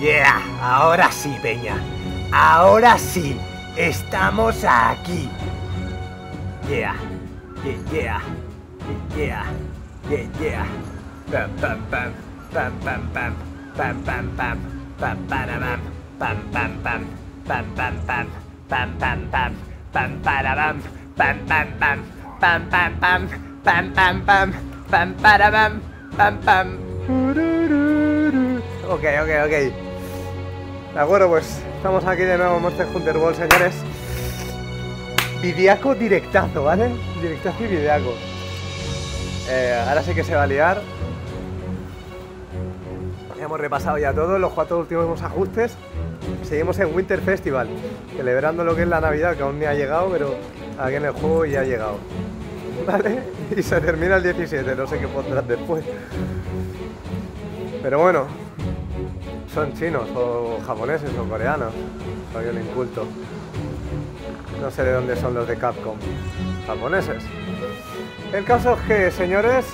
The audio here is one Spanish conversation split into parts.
Yeah, ahora sí, Peña. Ahora sí. Estamos aquí. Yeah. Yeah. Yeah. Yeah. Yeah. Pam pam pam. Pam pam pam. Pam pam pam. Pam pam pam. Pam pam pam. Pam pam pam. Pam pam pam. Pam pam Pam pam pam. Pam pam pam. Pam pam pam. Pam pam Pam pam. Ok, ok, ok. De acuerdo, pues estamos aquí de nuevo en Monster Hunter World, señores. Vidiaco directazo, ¿vale? Directazo y vidiaco. Eh, ahora sí que se va a liar. Hemos repasado ya todo, los cuatro últimos ajustes. Seguimos en Winter Festival, celebrando lo que es la Navidad, que aún ni ha llegado, pero aquí en el juego ya ha llegado. ¿Vale? Y se termina el 17, no sé qué pondrán después. Pero bueno, son chinos o japoneses o coreanos. Soy un inculto. No sé de dónde son los de Capcom. Japoneses. El caso es que, señores,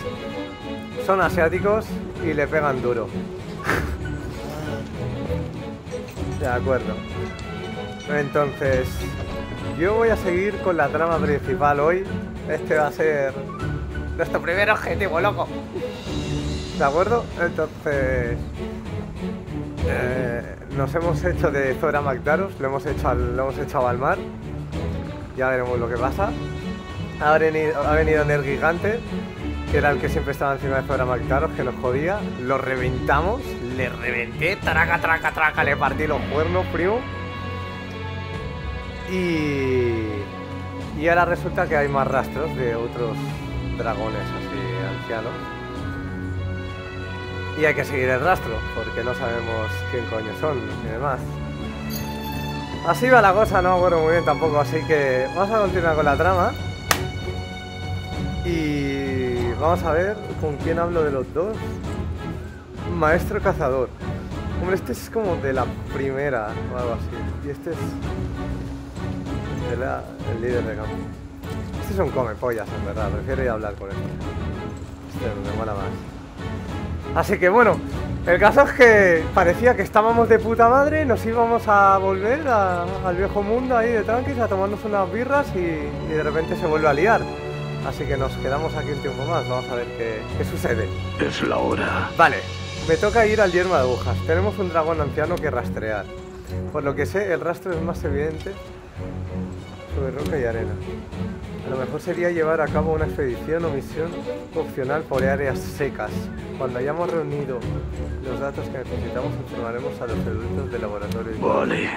son asiáticos y le pegan duro. de acuerdo. Entonces, yo voy a seguir con la trama principal hoy. Este va a ser nuestro primer objetivo, loco. ¿De acuerdo? Entonces, eh, nos hemos hecho de Zora Magdaros, lo hemos hecho al, echado al mar. Ya veremos lo que pasa. Ha venido, ha venido Gigante, que era el que siempre estaba encima de Zora Magdaros, que nos jodía. Lo reventamos, le reventé, traca, traca, traca, le partí los cuernos, primo. Y, y ahora resulta que hay más rastros de otros dragones así ancianos y hay que seguir el rastro, porque no sabemos quién coño son y demás. Así va la cosa, no bueno muy bien tampoco, así que vamos a continuar con la trama. Y vamos a ver con quién hablo de los dos. Maestro cazador. Hombre, este es como de la primera o algo así. Y este es el líder de campo. Este es un come pollas, en verdad. Prefiero ir a hablar con él. Este me mola más. Así que bueno, el caso es que parecía que estábamos de puta madre, nos íbamos a volver al viejo mundo ahí de tranquis a tomarnos unas birras y, de repente se vuelve a liar. Así que nos quedamos aquí un tiempo más, vamos a ver qué, qué sucede. Es la hora. Vale, me toca ir al yermo de agujas. Tenemos un dragón anciano que rastrear. Por lo que sé, el rastro es más evidente sobre roca y arena. A lo mejor sería llevar a cabo una expedición o misión opcional por áreas secas. Cuando hayamos reunido los datos que necesitamos, informaremos a los eruditos del laboratorio. Vale.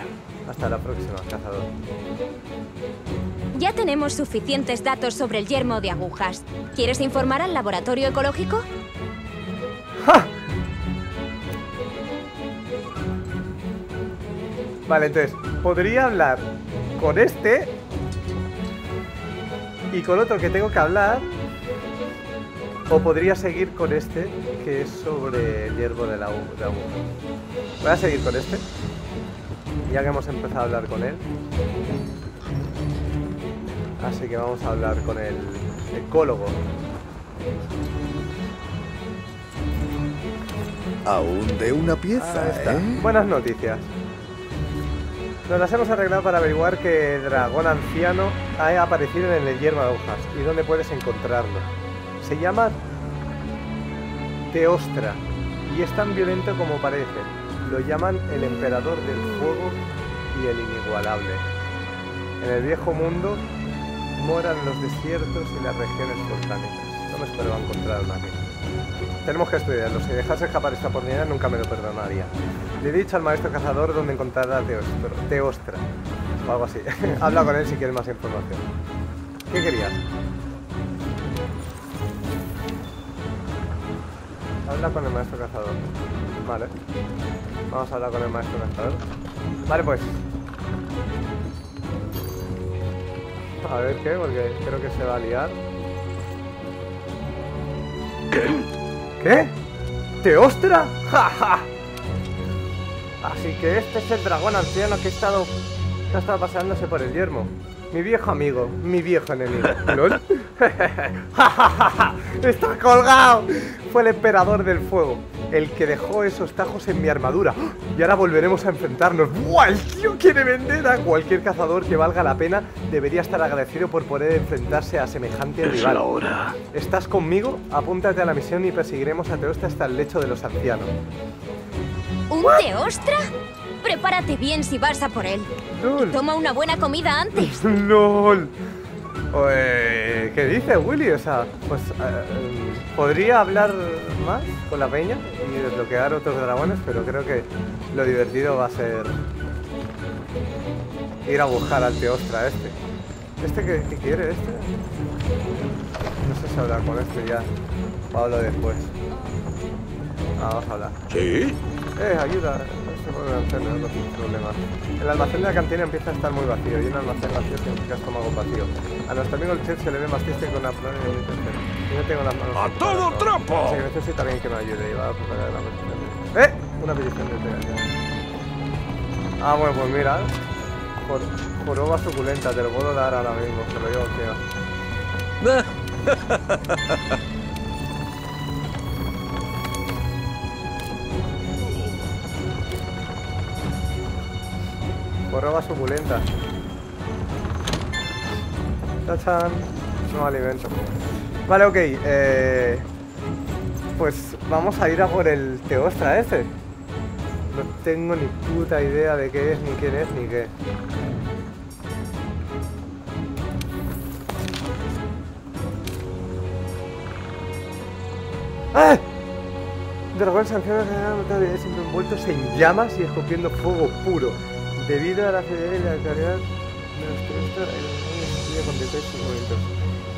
Hasta la próxima, cazador. Ya tenemos suficientes datos sobre el yermo de agujas. ¿Quieres informar al laboratorio ecológico? ¡Ja! Vale, entonces, podría hablar con este y con otro que tengo que hablar. O podría seguir con este, que es sobre el hierbo de la, de Voy a seguir con este, ya que hemos empezado a hablar con él. Así que vamos a hablar con el ecólogo. Aún de una pieza, ¿eh? Buenas noticias. Nos las hemos arreglado para averiguar que dragón anciano ha aparecido en el hierba de hojas y dónde puedes encontrarlo. Se llama Teostra y es tan violento como parece. Lo llaman el emperador del fuego y el inigualable. En el viejo mundo moran los desiertos y las regiones volcánicas. No me esperaba encontrar una. Tenemos que estudiarlo. Si dejase escapar esta oportunidad, nunca me lo perdonaría. Le he dicho al maestro cazador dónde encontrar a Teostra. O algo así. Habla con él si quieres más información. ¿Qué querías? Habla con el maestro cazador. Vale. Vamos a hablar con el maestro cazador. Vale, pues. A ver qué, porque creo que se va a liar. ¿Qué? ¿Teostra? ¡Ja, ja! Así que este es el dragón anciano que ha estado, que ha estado paseándose por el yermo. Mi viejo amigo, mi viejo enemigo. ¿Lol? ¡Ja, ja, ja! ¡Está colgado! Fue el emperador del fuego. el que dejó esos tajos en mi armadura. Y ahora volveremos a enfrentarnos. ¡Buah! El tío quiere vender a cualquier cazador que valga la pena. Debería estar agradecido por poder enfrentarse a semejante Es rival. la hora. ¿Estás conmigo? Apúntate a la misión y perseguiremos a Teosta hasta el lecho de los ancianos. ¿Un teostra? Prepárate bien si vas a por él. ¡Lol! Toma una buena comida antes. ¡Lol! Oe, ¿Qué dice Willy? O sea, pues eh, podría hablar más con la peña y desbloquear otros dragones, pero creo que lo divertido va a ser ir a buscar al Teostra este. ¿Este qué, qué quiere este? No sé si hablar con este ya. Pablo después. Ah, vamos a hablar. ¿Sí? Eh, ayuda. Se puede no. El almacén de la cantina empieza a estar muy vacío y un almacén vacío significa estómago vacío. A nuestro amigo el chef se le ve más triste que una flor en el tercero. Yo no tengo las manos. ¡A todo trapo! Así que necesito alguien que me ayude y va a preparar la petición de... ¡Eh! Una petición de ya. Ah, bueno, pues mira. Jor- Joroba suculenta, te lo puedo dar ahora mismo, te lo digo, tío. Joroba suculenta. Tachan. No alimento. Vale, ok. Eh, pues vamos a ir a por el Teostra ese. No tengo ni puta idea de qué es, ni quién es, ni qué. ¡Ah! Dragones ancianos siempre envueltos en llamas y escupiendo fuego puro. Debido a la fidelidad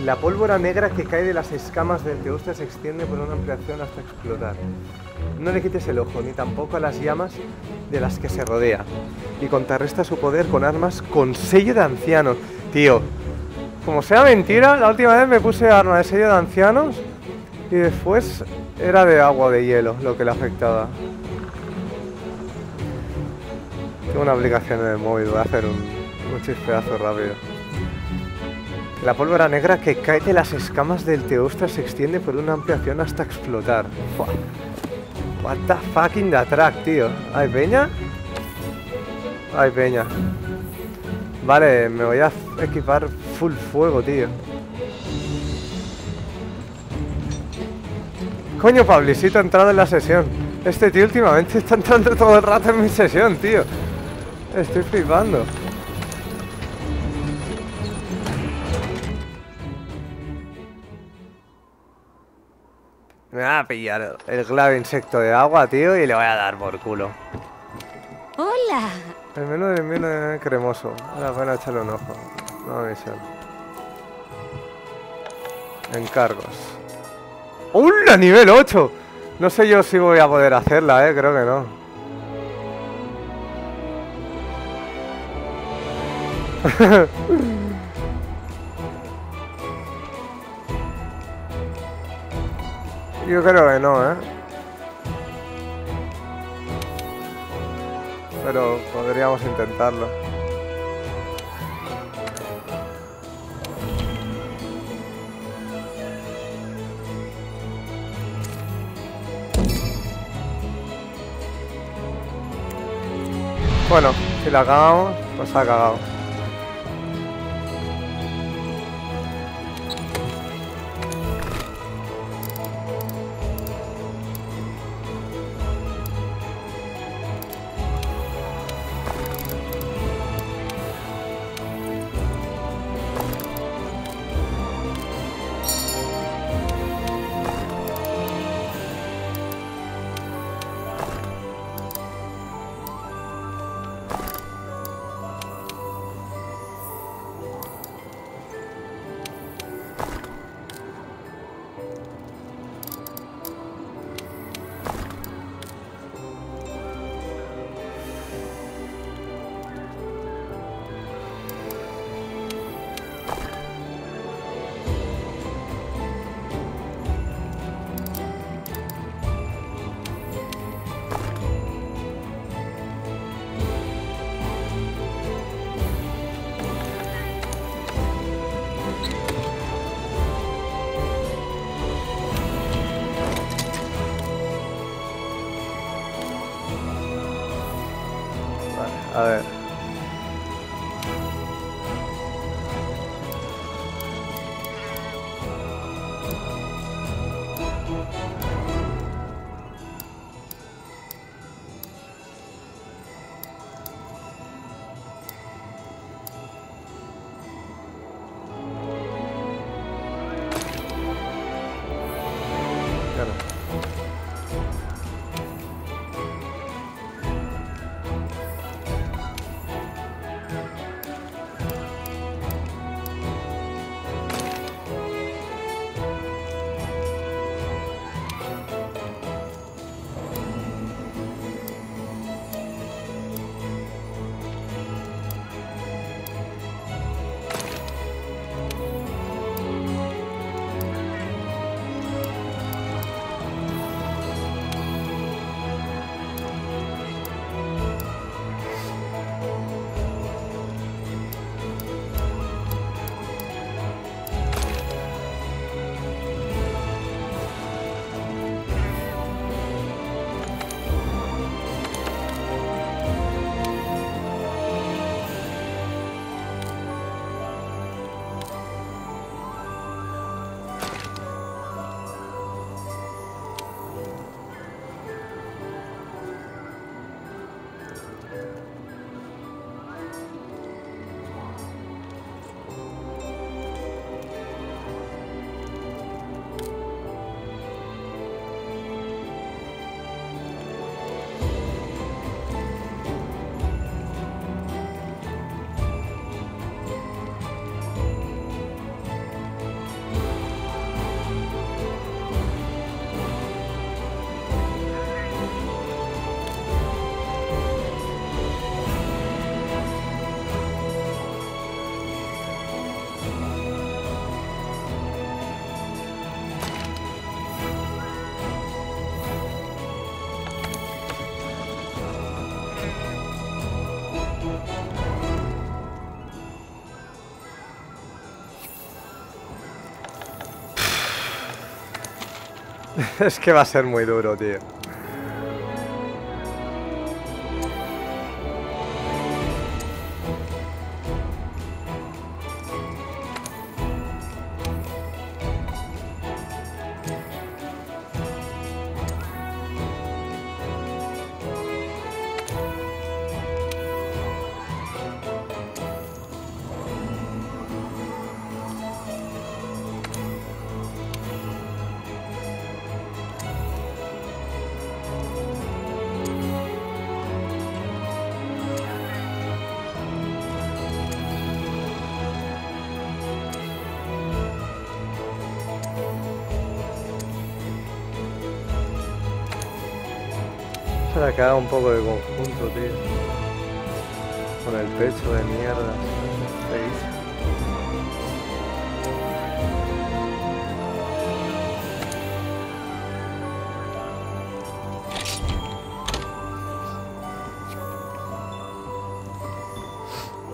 la pólvora negra que cae de las escamas del teostra se extiende por una ampliación hasta explotar. No le quites el ojo, ni tampoco a las llamas de las que se rodea. Y contrarresta su poder con armas con sello de ancianos. Tío, como sea mentira, la última vez me puse arma de sello de ancianos y después era de agua de hielo lo que le afectaba. Tengo una aplicación en el móvil, voy a hacer un, un rápido. La pólvora negra que cae de las escamas del teostra se extiende por una ampliación hasta explotar. What the fucking the track, tío. ¿Hay peña? Hay peña. Vale, me voy a equipar full fuego, tío. Coño, Pablicito ha entrado en la sesión. Este tío últimamente está entrando todo el rato en mi sesión, tío. Estoy flipando. Me va a pillar el clave insecto de agua, tío, y le voy a dar por culo. Hola. El menú del menú es cremoso. Vale la pena echarle un ojo. Nueva misión. Encargos. ¡Hola! Nivel 8. No sé yo si voy a poder hacerla, eh. Creo que no. Yo creo que no, ¿eh? Pero podríamos intentarlo. Bueno, si la cagamos, pues ha cagado. es que va a ser muy duro, tío. Le un poco de conjunto, tío. Con el pecho de mierda.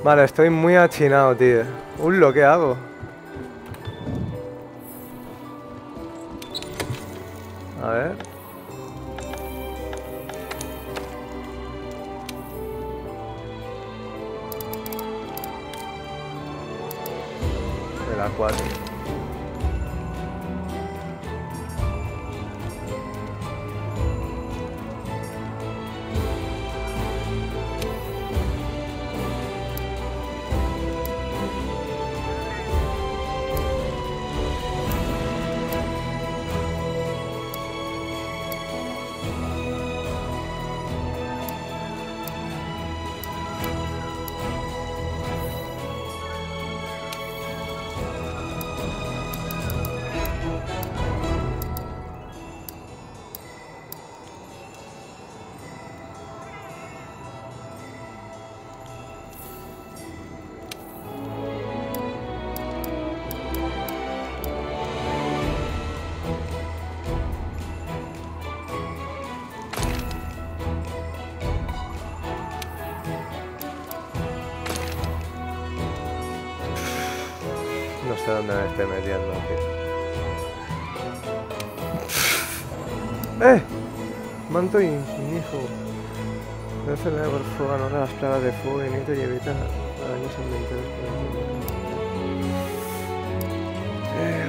Vale, estoy muy achinado, tío. Un lo que hago. Me esté metiendo aquí. ¡Eh! Manto hijo No enfermedad por fuego, anula las plagas de fuego y nitro y evita daños ambientales. Eh,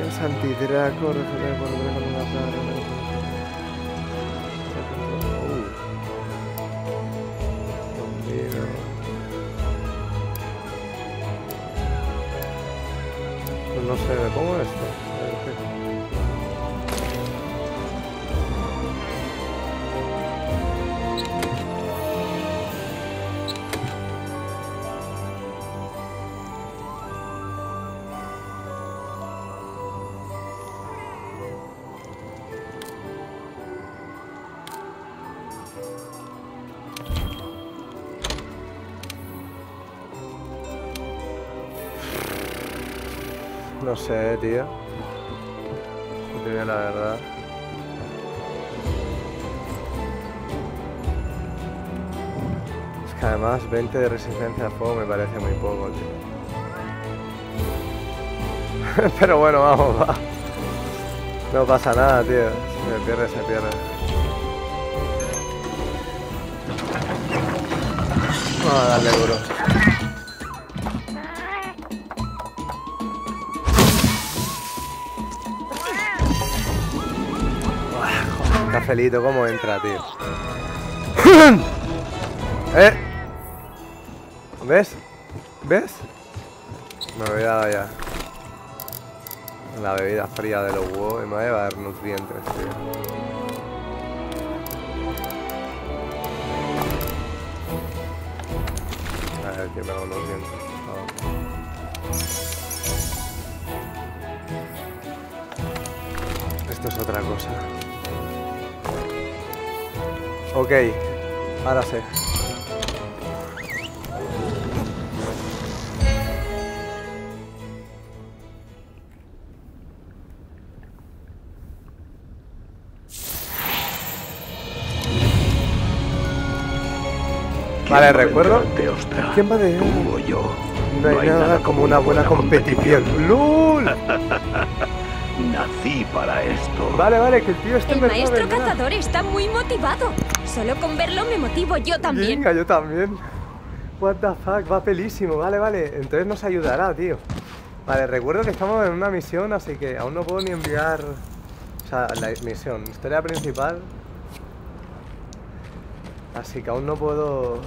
rayos por Pues no sé, No tío. Si te la verdad. Es que además 20 de resistencia a fuego me parece muy poco, tío. Pero bueno, vamos, va. No pasa nada, tío. Si me pierde, se pierde. Vamos a darle duro. Cafelito, ¿cómo entra, tío? ¿Eh? ¿Ves? ¿Ves? Me voy a dar ya. La bebida fría de los huevos y me va a dar nutrientes, tío. A ver, que me hago por favor. Esto es otra cosa. Ok, ahora sé. Vale, recuerdo. ¿Quién va de ¿Tú o yo? No hay nada como una buena competición. ¡Lul! Nací para esto. Vale, vale, que el tío este El me maestro cazador está muy motivado. Solo con verlo me motivo yo también. Venga, yo también. What the fuck, va pelísimo. Vale, vale. Entonces nos ayudará, tío. Vale, recuerdo que estamos en una misión, así que aún no puedo ni enviar. O sea, la misión, historia principal. Así que aún no puedo.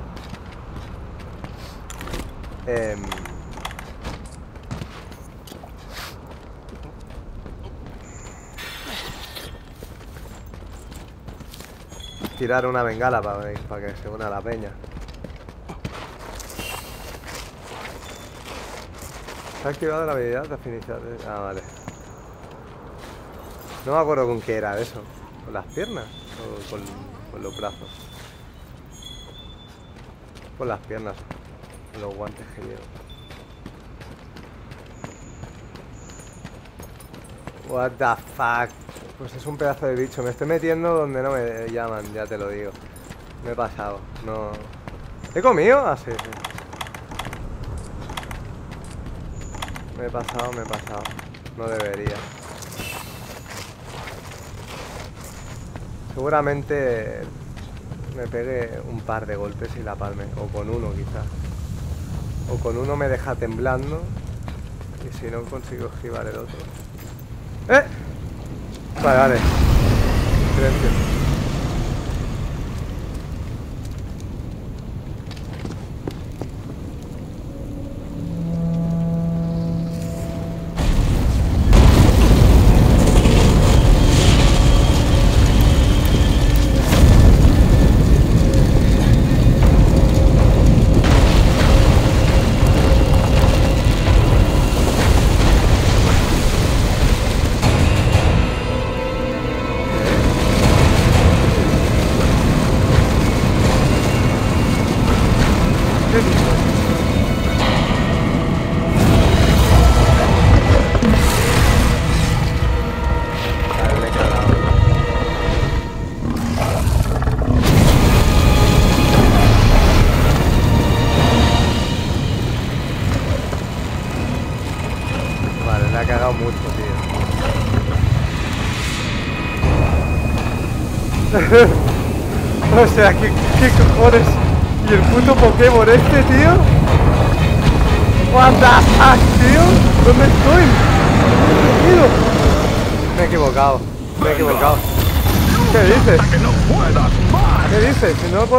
em, tirar una bengala para, que se una la peña. Se ha activado la habilidad de afinidad. de- Ah, vale. No me acuerdo con qué era eso. ¿Con las piernas? ¿O con, con los brazos? Con las piernas. Con los guantes que llevo. What the fuck. Pues es un pedazo de bicho. Me estoy metiendo donde no me llaman, ya te lo digo. Me he pasado. No. ¿He comido? Ah, sí, sí. Me he pasado, me he pasado. No debería. Seguramente me pegue un par de golpes y la palme. O con uno quizás. O con uno me deja temblando. Y si no consigo esquivar el otro. ¡Eh! Vale, vale. Silencio.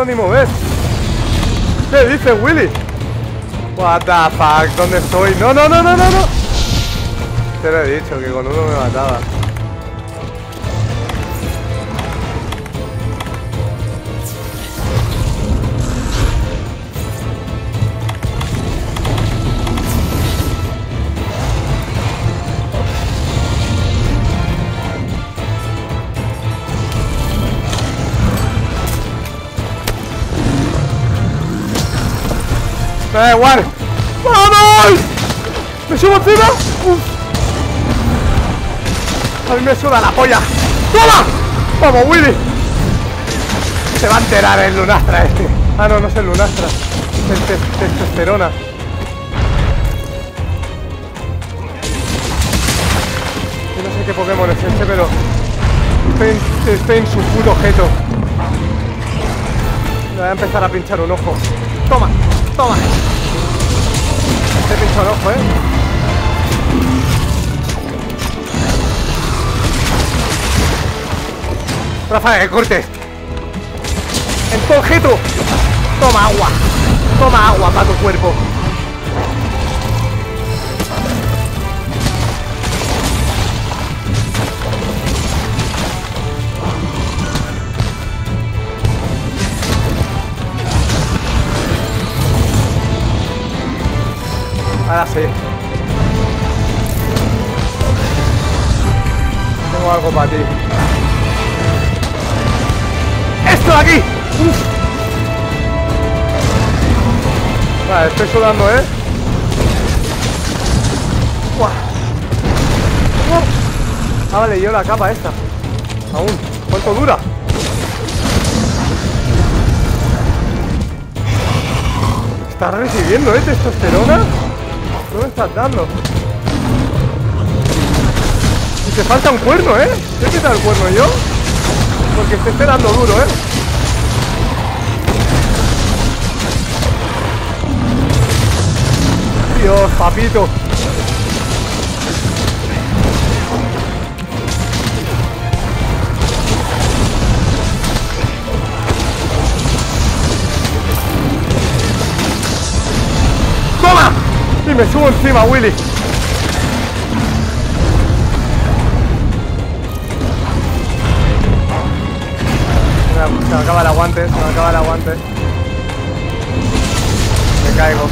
Ni mover. ¿Qué dices, Willy? What the fuck, ¿dónde estoy? No, no, no, no, no, no. Te lo he dicho, que con uno me mataba. Me da igual. ¡Vamos! ¿Me subo encima? Uf. A mí me suda la polla. ¡Toma! ¡Vamos, Willy! Se va a enterar el lunastra este. Ah, no, no es el lunastra. Es el tes- testosterona. Yo no sé qué Pokémon es este, pero... Estoy en, en su puto objeto. Le voy a empezar a pinchar un ojo. Toma, toma. Te pincho un ojo, eh. Rafael, corte. Objeto. Toma agua. Toma agua para tu cuerpo. Ahora sí. Tengo algo para ti. ¡Esto de aquí! Uf. Vale, estoy sudando, ¿eh? Buah. Ah, vale, yo la capa esta. Aún. ¿Cuánto dura? ¿Estás recibiendo, eh, testosterona? No me estás dando. Y te falta un cuerno, ¿eh? ¿Te he el cuerno yo? Porque te estoy dando duro, ¿eh? Dios, papito. Y me subo encima, Willy. Se me- acaba el aguante, se me acaba el aguante. Me caigo.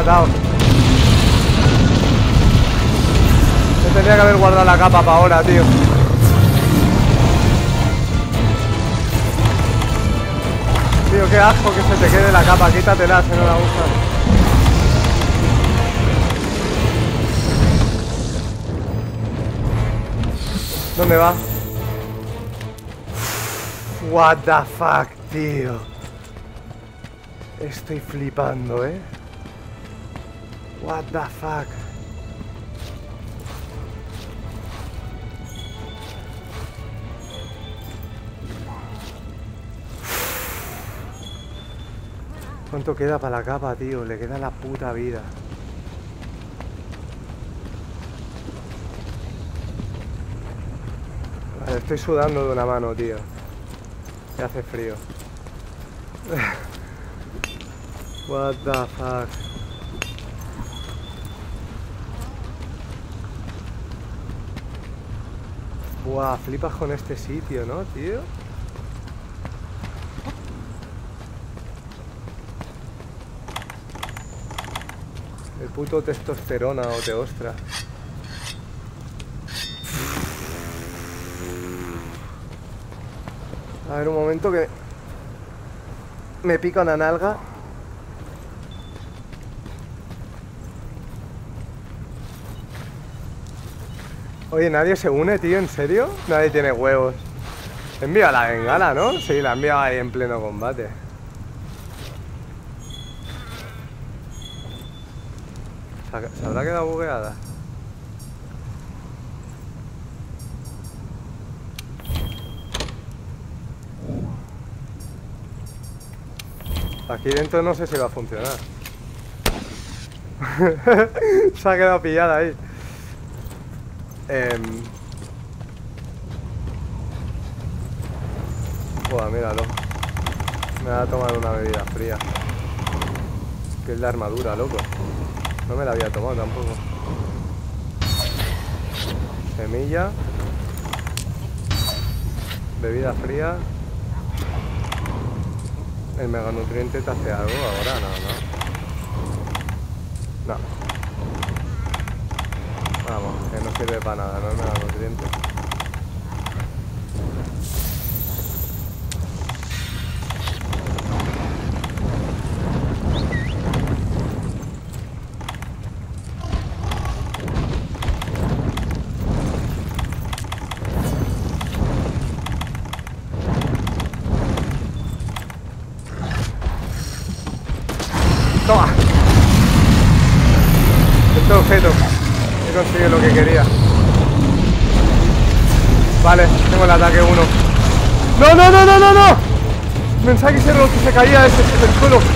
Matado. Me tendría que haber guardado la capa para ahora, tío. Tío, qué asco que se te quede la capa. Quítatela si no la usas. ¿Dónde va? What the fuck, tío. Estoy flipando, ¿eh? What the fuck. ¿Cuánto queda para la capa, tío? Le queda la puta vida. Estoy sudando de una mano, tío. Que hace frío. What the fuck. Buah, flipas con este sitio, ¿no, tío? El puto testosterona o te ostra. A ver, un momento que me pica una nalga. Oye, nadie se une, tío, ¿en serio? Nadie tiene huevos. Envía la bengala, ¿no? Sí, la envía ahí en pleno combate. ¿Se habrá quedado bugueada? Aquí dentro no sé si va a funcionar. Se ha quedado pillada ahí. Eh... míralo. Me va a tomar una bebida fría. Que es la armadura, loco. No me la había tomado tampoco. Semilla. Bebida fría. ¿El meganutriente te hace algo ahora? No, no. No. No sirve para nada, no es meganutriente. Vale, tengo el ataque 1 ¡No, no, no, no, no, no! Pensaba que era lo que se caía ese del suelo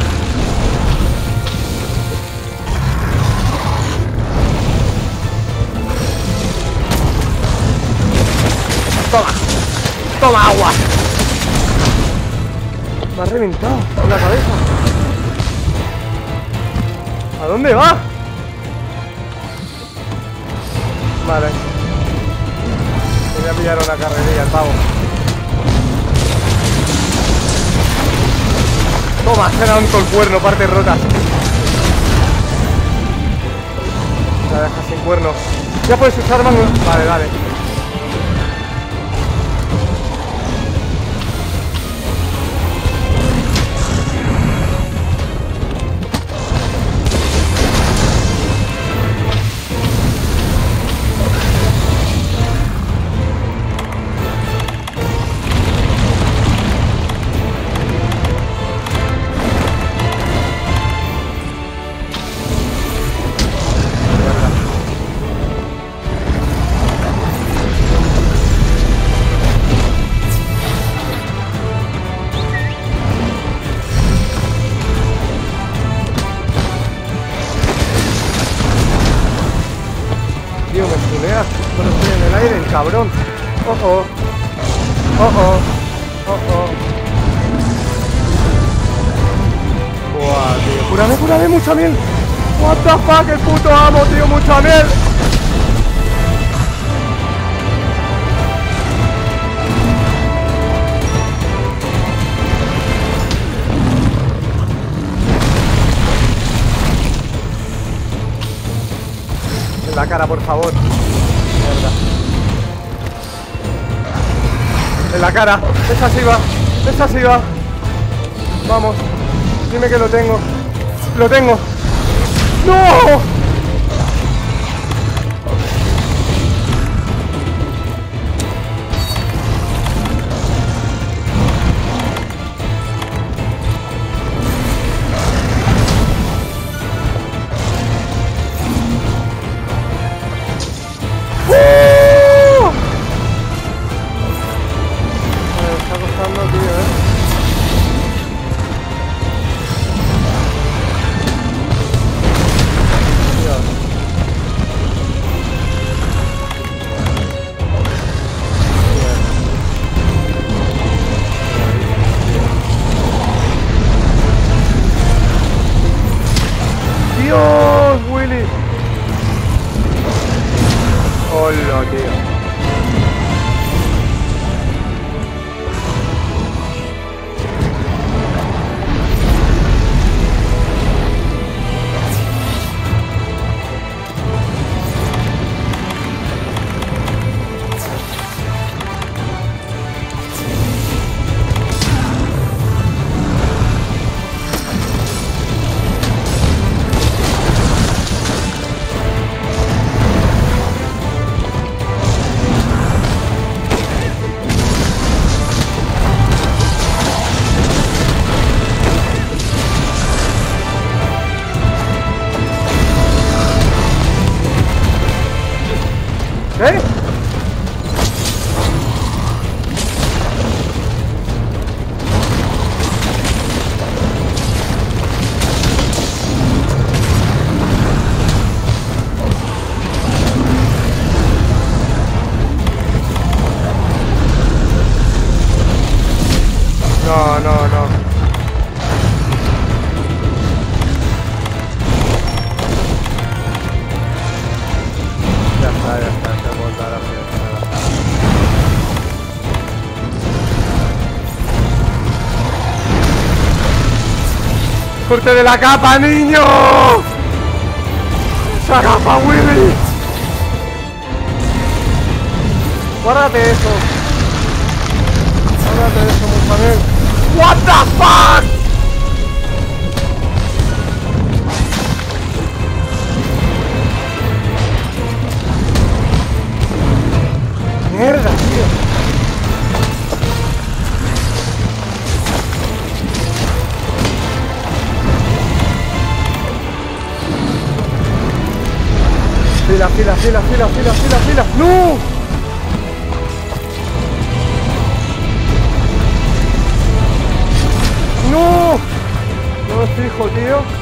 Da un el cuerno, parte rota. La deja sin cuerno. Ya puedes usar mano. Vale, vale. Mucha. What the fuck, el puto amo, tío, mucha miel. En la cara, por favor. En la cara. Esa sí va. Esa sí va. Vamos. Dime que lo tengo. Lo tengo. ¡No! Corte de la capa, niño! ¡Esa capa, Willy! Guárdate eso. Guárdate eso, mujer. What the fuck? Fila, fila, fila, fila, fila, fila. ¡No! ¡No! No me fijo, tío.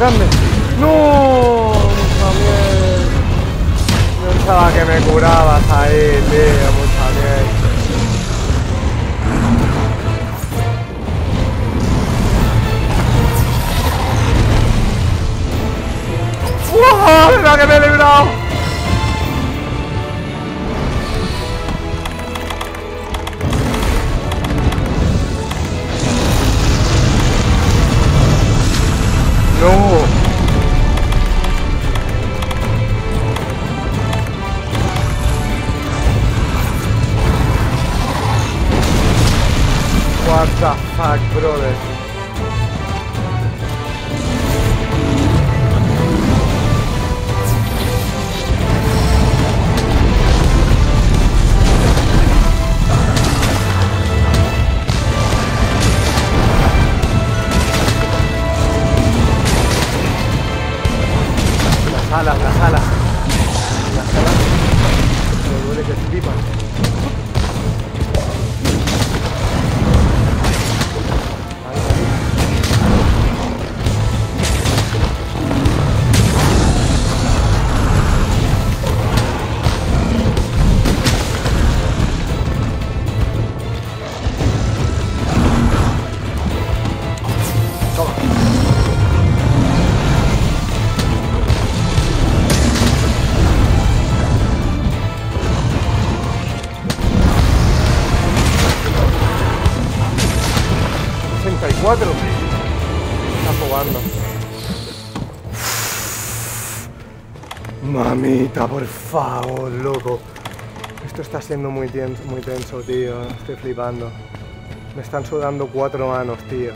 Grande! Favor, loco. Esto está siendo muy tenso, muy tenso, tío. Estoy flipando. Me están sudando cuatro manos, tío.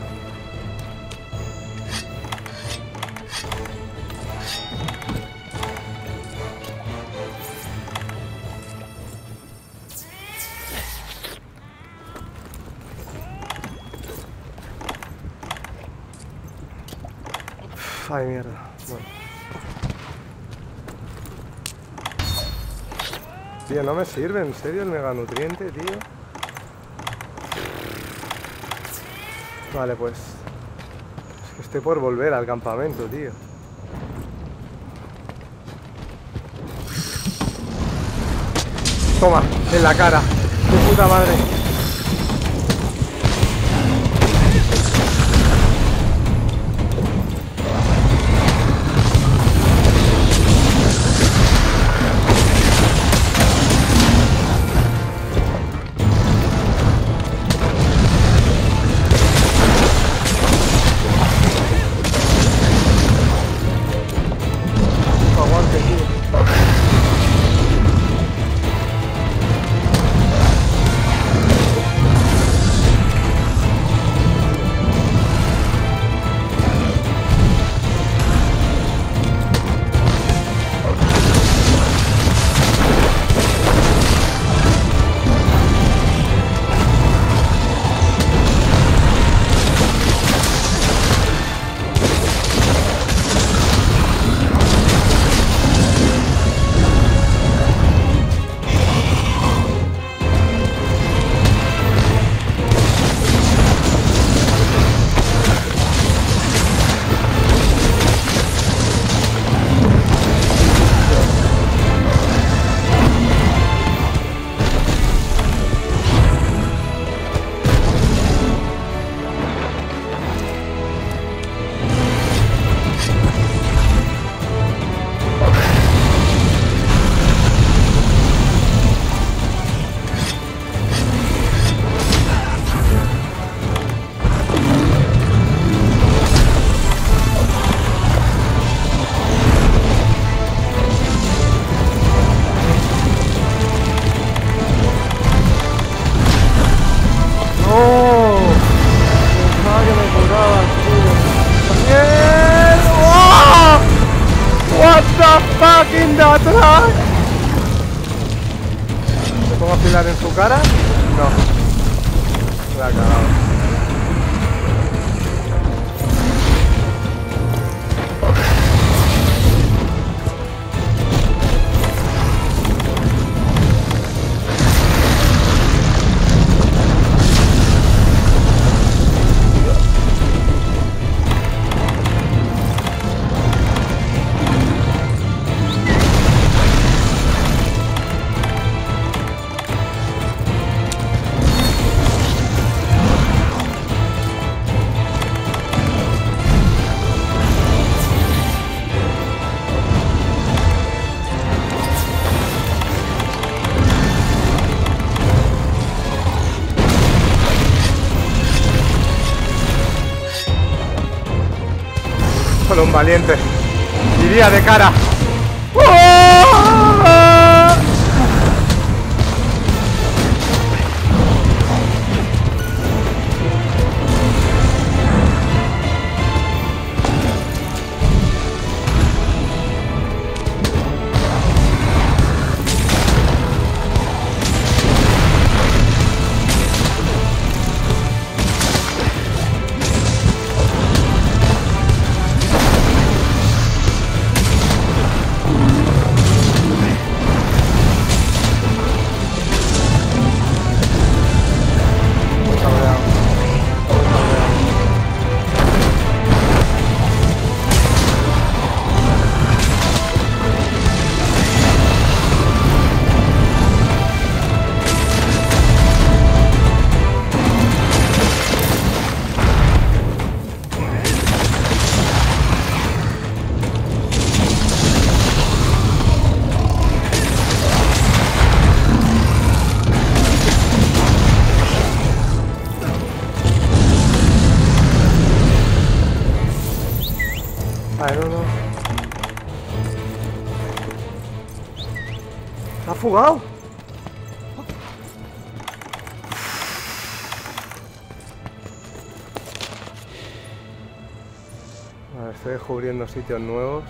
Ay, mierda. Bueno. Tío, no me sirve, en serio, el mega nutriente, tío. Vale, pues... Es que estoy por volver al campamento, tío. Toma, en la cara. ¡Qué puta madre! Un valiente. Iría de cara. Sitios nuevos.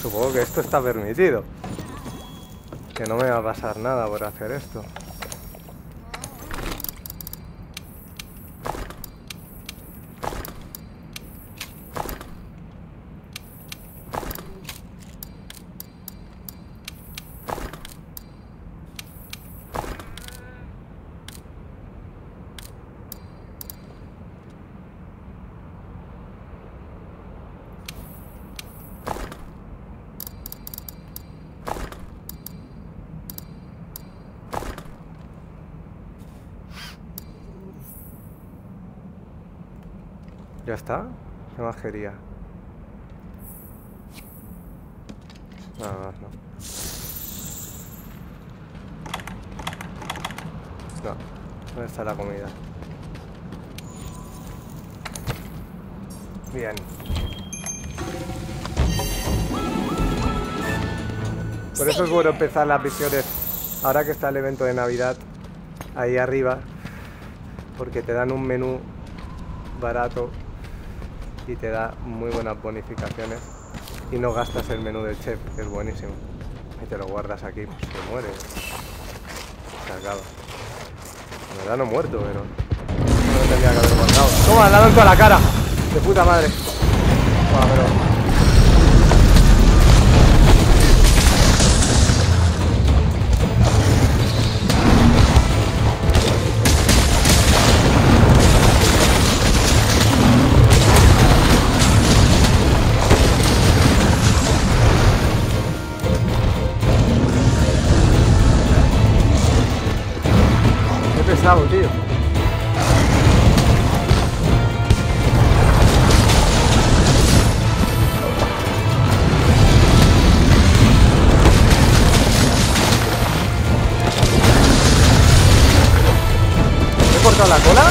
Supongo que esto está permitido. Que no me va a pasar nada por hacer esto. ¿Ya está? ¿Qué más quería? Nada más, no. No. ¿Dónde está la comida? Bien. Por eso es bueno empezar las visiones ahora que está el evento de Navidad ahí arriba, porque te dan un menú barato y te da muy buenas bonificaciones y no gastas el menú del chef, que es buenísimo. Y te lo guardas aquí, pues se muere. Se acaba. En verdad no he muerto, pero no tendría que haber guardado. ¡Toma! ¡Le ha dado en toda la cara! ¡De puta madre! Buah, pero... ¿Me he cortado la cola?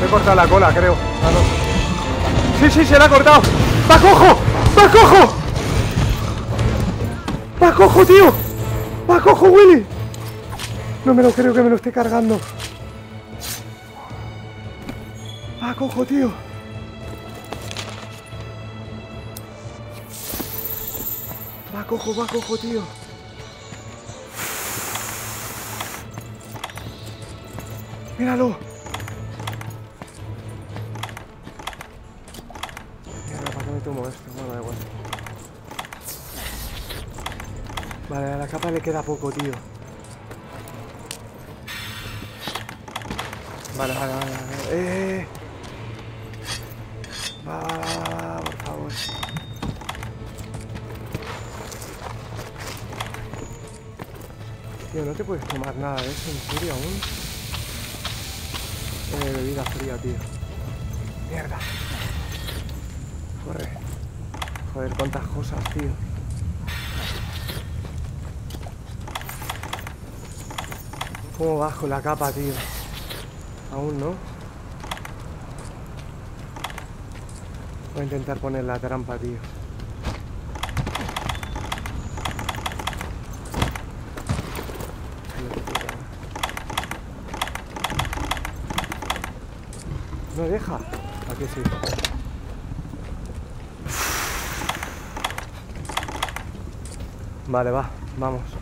Me he cortado la cola, creo. Ah, no. Sí, sí, se la ha cortado. ¡Va cojo! ¡Va cojo! ¡Va cojo, tío! ¡Va cojo, Willy! No me lo creo que me lo esté cargando. Va cojo, tío. Va cojo, va cojo, tío. Míralo. Mierda, ¿para qué me tomo esto? Bueno, da igual. Vale, a la capa le queda poco, tío. Vale, vale, vale. Eh. Va, por favor. Tío, no te puedes tomar nada de eso, en serio, aún. Eh, bebida fría, tío. Mierda. Corre. Joder, cuántas cosas, tío. ¿Cómo bajo la capa, tío? Aún no. Voy a intentar poner la trampa, tío. No deja. Aquí sí. Vale, va. Vamos.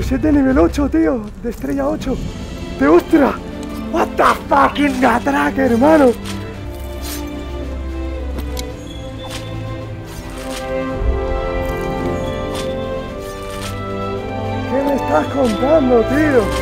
Es de nivel 8, tío. De estrella 8. ¡De ostra! What the fucking Gatrak, hermano. ¿Qué me estás contando, tío?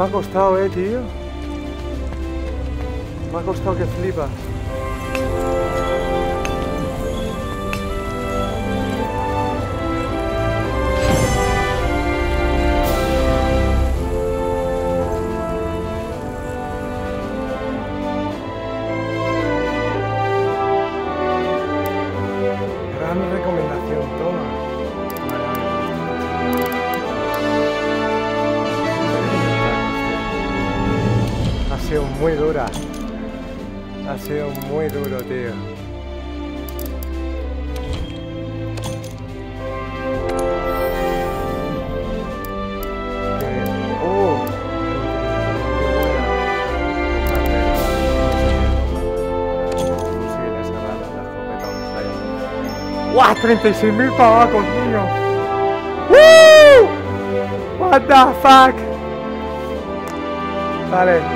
Me ha costado, eh, tío. Me ha costado que flipas. Dura. Ha sido muy duro, tío. ¡Oh! ¡Guau! ¡36.000 pavacos, niño! ¡Woo! What the fuck? Vale.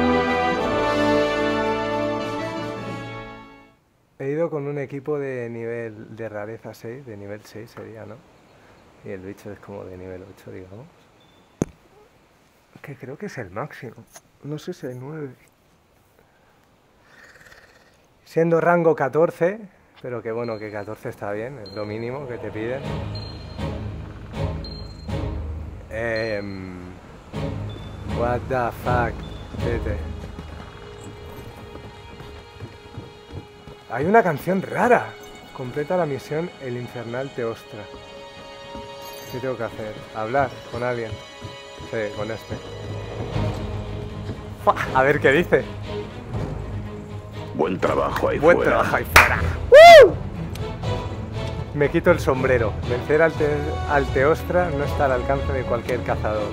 Equipo de nivel de rareza 6, de nivel 6 sería, ¿no? Y el bicho es como de nivel 8, digamos. Que creo que es el máximo. No sé si hay 9. Siendo rango 14, pero que bueno, que 14 está bien, es lo mínimo que te piden. Em, what the fuck. Hay una canción rara. Completa la misión El Infernal Teostra. ¿Qué tengo que hacer? ¿Hablar con alguien? Sí, con este. Fua, A ver qué dice. Buen trabajo ahí Buen fuera. trabajo ahí fuera. Me quito el sombrero. Vencer al, te- al Teostra no está al alcance de cualquier cazador.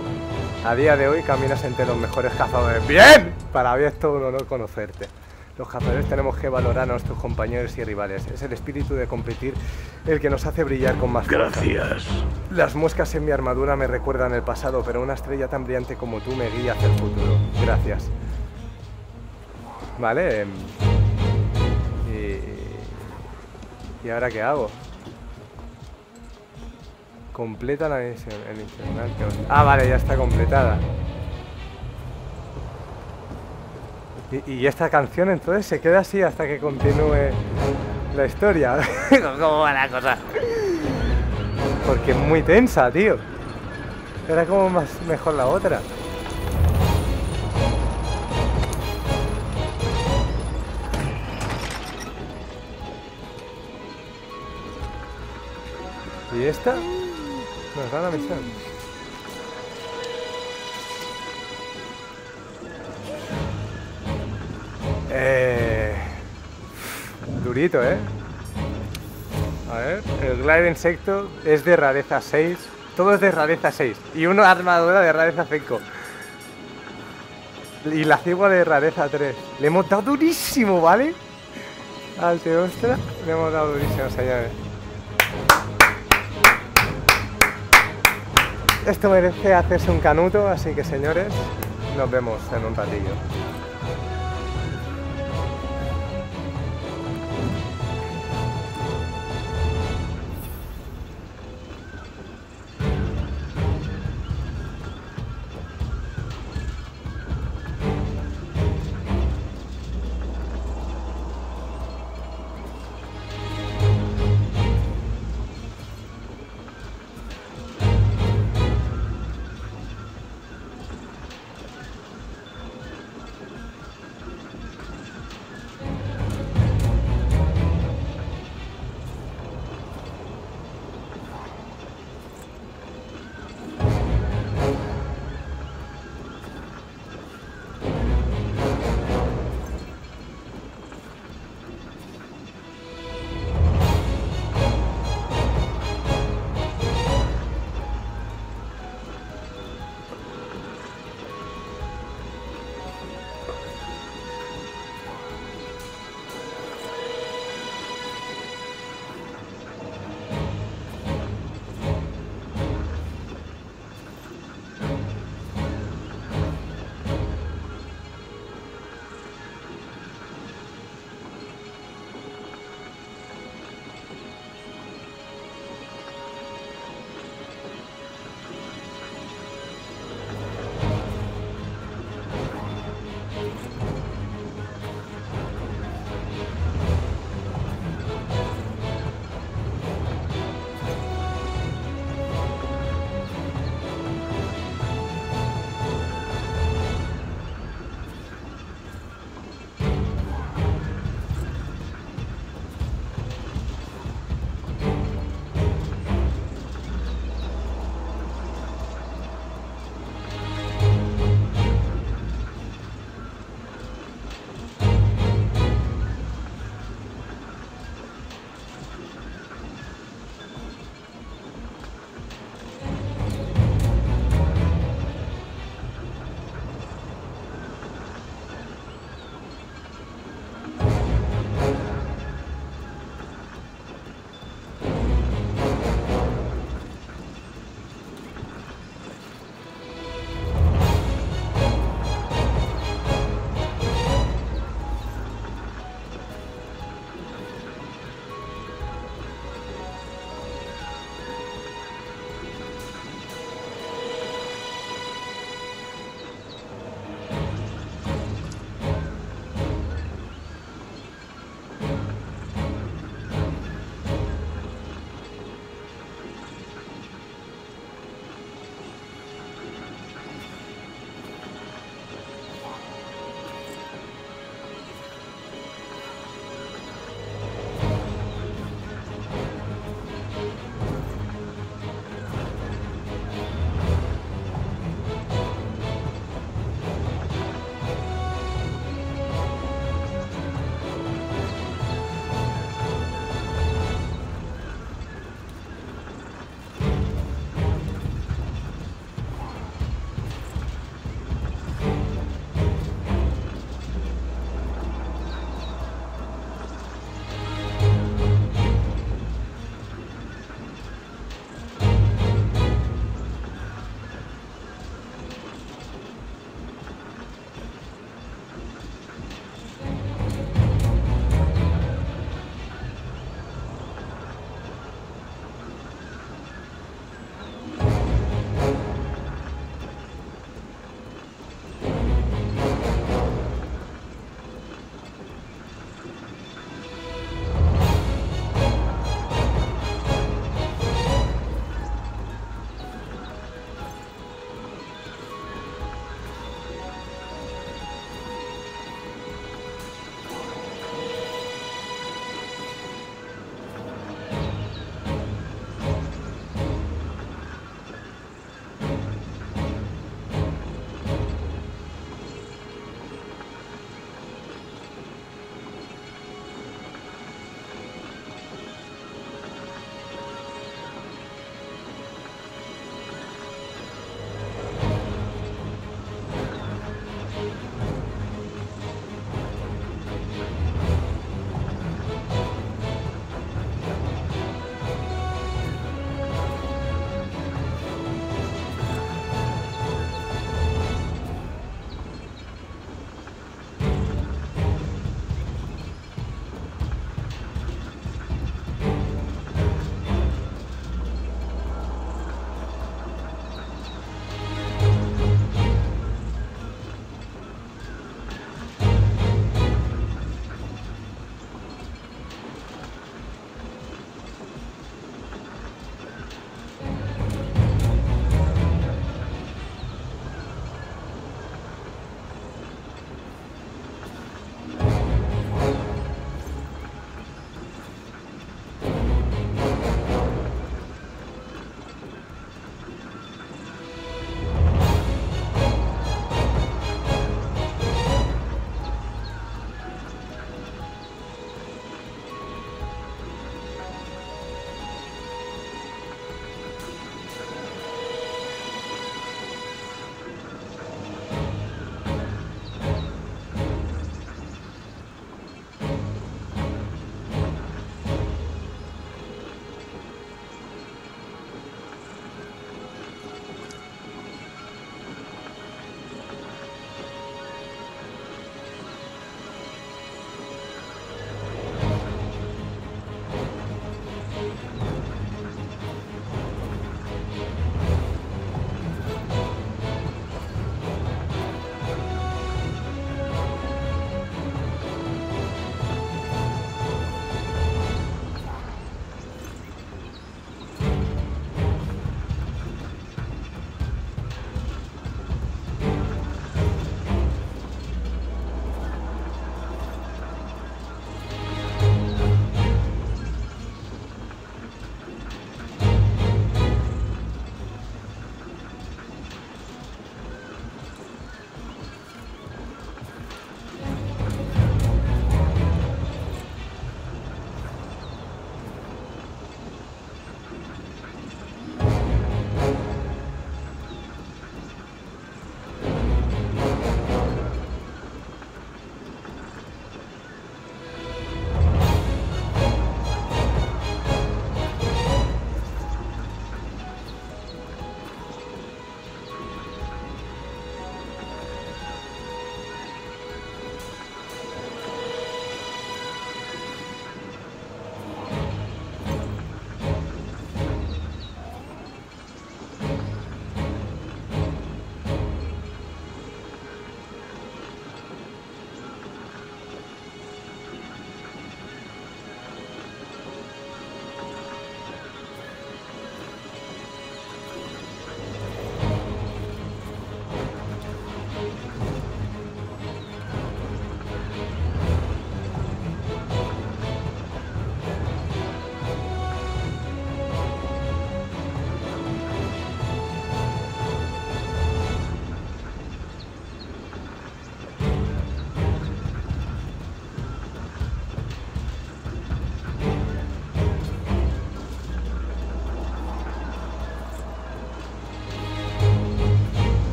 A día de hoy caminas entre los mejores cazadores. ¡Bien! Para mí es todo un honor conocerte. Los cazadores tenemos que valorar a nuestros compañeros y rivales. Es el espíritu de competir el que nos hace brillar con más fuerza. Gracias. Las muescas en mi armadura me recuerdan el pasado, pero una estrella tan brillante como tú me guía hacia el futuro. Gracias. Vale. Y, ¿Y ahora qué hago? Completa la misión, el que os- Ah, vale, ya está completada. Y, y esta canción entonces se queda así hasta que continúe la historia. ¿Cómo va la cosa? Porque es muy tensa, tío. Era como más mejor la otra. ¿Y esta? Nos da la misión. Eh... Durito, ¿eh? A ver, el Glide Insecto es de rareza 6. Todo es de rareza 6. Y una armadura de rareza 5. Y la cigua de rareza 3. Le hemos dado durísimo, ¿vale? Al Teostra le hemos dado durísimo, señores. Esto merece hacerse un canuto, así que señores, nos vemos en un ratillo.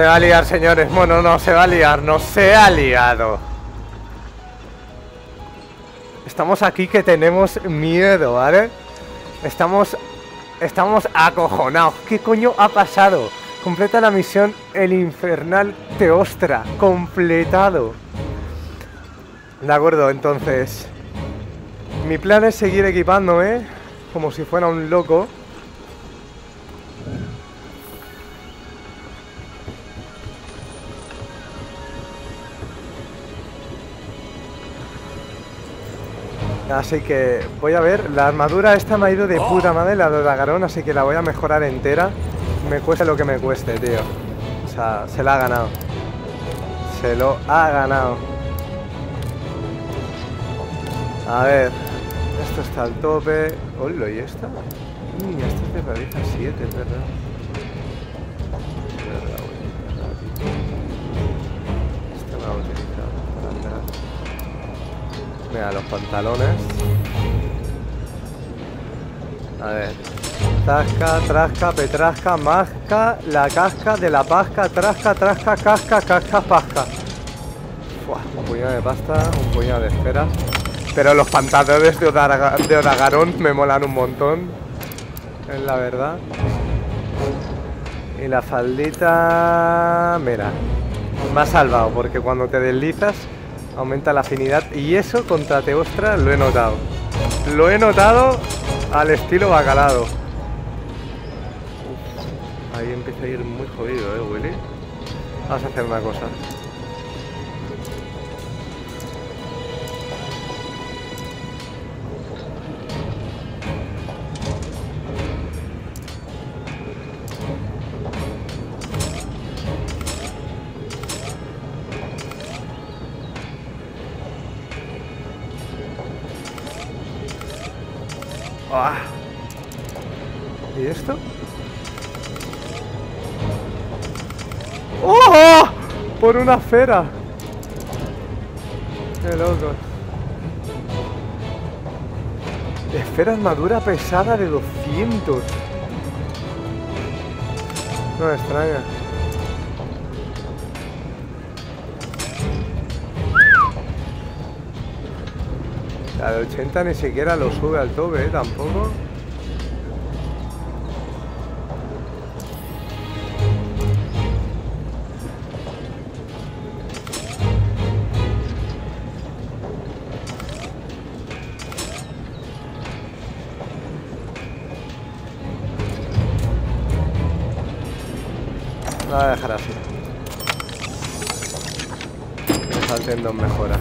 Se va a liar, señores. Bueno, no, se va a liar. No se ha liado. Estamos aquí que tenemos miedo, ¿vale? Estamos... Estamos acojonados. ¿Qué coño ha pasado? Completa la misión El Infernal Teostra. Completado. De acuerdo, entonces... Mi plan es seguir equipándome como si fuera un loco. Así que voy a ver, la armadura esta me ha ido de puta madre, la de Dagarón, así que la voy a mejorar entera. Me cueste lo que me cueste, tío. O sea, se la ha ganado. Se lo ha ganado. A ver, esto está al tope. Hola, ¿y esta? Mira, esta es de realiza 7, es verdad. Mira, los pantalones. A ver. Tasca, trasca, petrasca, masca, la casca de la pasca, trasca, trasca, casca, casca, pasca. Un puñado de pasta, un puñado de esferas. Pero los pantalones de, Odaga- de Odagarón me molan un montón. Es la verdad. Y la faldita... Mira. Me ha salvado porque cuando te deslizas aumenta la afinidad. Y eso contra Teostra lo he notado. Lo he notado al estilo bacalado. Ahí empieza a ir muy jodido, ¿eh, Willy? Vamos a hacer una cosa. Por una esfera. Qué loco. Esfera armadura pesada de 200. No me extraña. La de 80 ni siquiera lo sube al tope, ¿eh? Tampoco. Dos mejoras.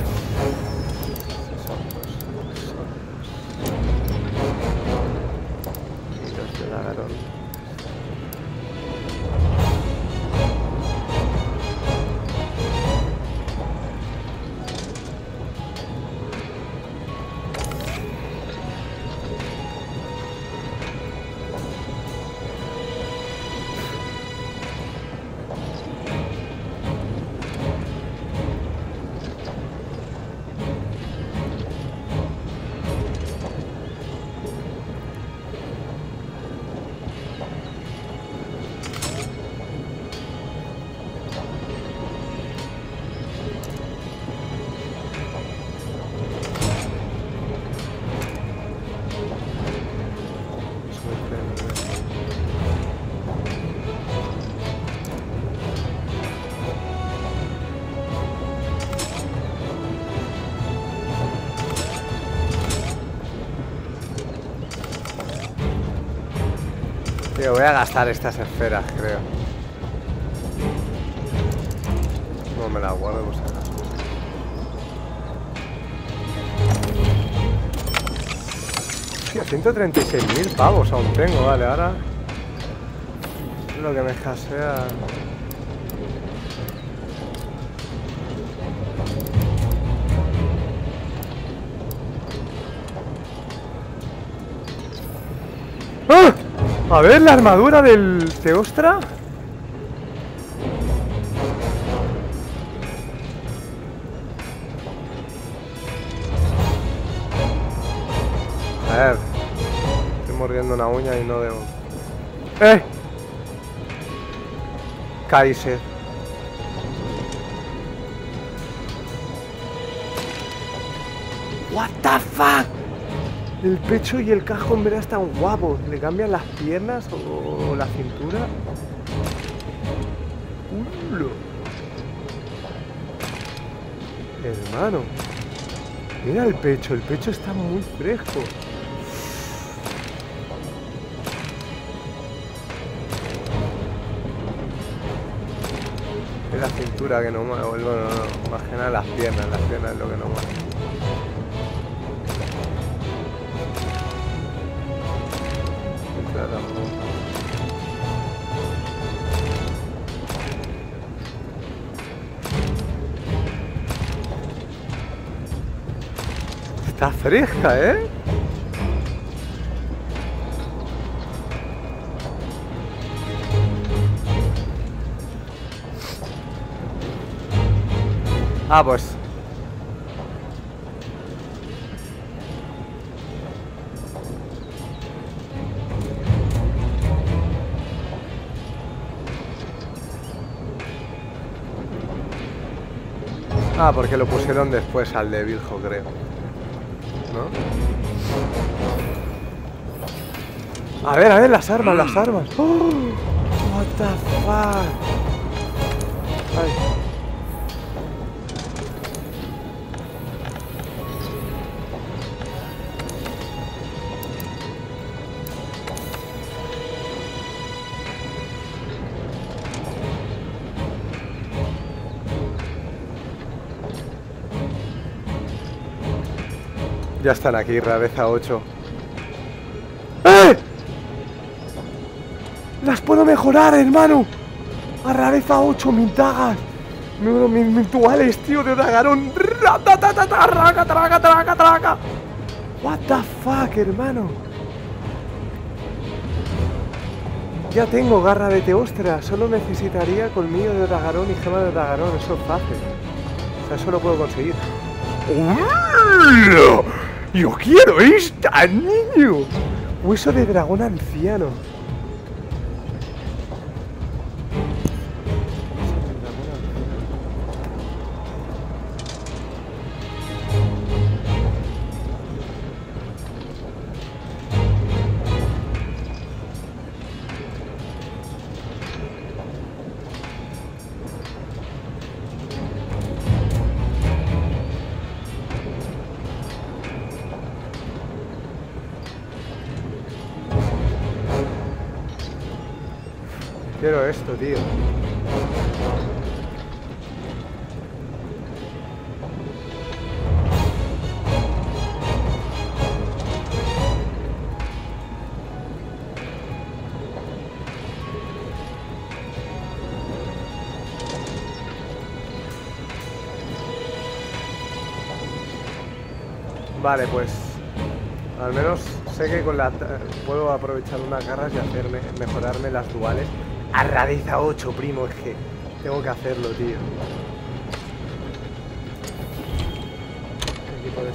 Gastar estas esferas, creo. No me las guardo acaso. Tío, 136.000 pavos aún tengo, vale, ahora... Lo que me escasea... A ver, la armadura del Teostra. A ver. Estoy mordiendo una uña y no debo. ¡Eh! Kaiser. El pecho y el cajón verás están guapos. ¿Le cambian las piernas o la cintura? Hermano. Mira el pecho, el pecho está muy fresco. Es la cintura que no mueve, bueno, no, no, más que nada las piernas, las piernas es lo que no mueve. ¿Eh? Ah, pues. Ah, porque lo pusieron después al de Virgo, creo. A ver, a ver, las armas, las armas. Oh, what the fuck. Ya están aquí, Rabeza 8. ¡Eh! ¡Las puedo mejorar, hermano! A rareza 8, mintagas. Mis virtuales, tío, de Dagarón. ¡Traca, traca, traca, traca! What the fuck, hermano. Ya tengo garra de teostra. Solo necesitaría colmillo de Dagarón y gema de Dagarón. Eso es fácil. O sea, eso lo puedo conseguir. ¡Yo quiero esta, niño! Hueso de dragón anciano. Vale, pues al menos sé que con la puedo aprovechar unas garras y hacerme mejorarme las duales a 8, primo, es que tengo que hacerlo, tío. ¿Qué tipo de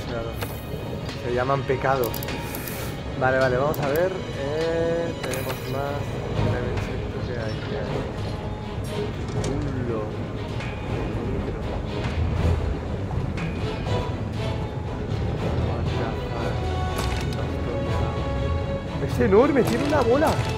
Se llaman pecados. Vale, vale, vamos a ver. Eh, tenemos más. Es enorme, tiene una bola.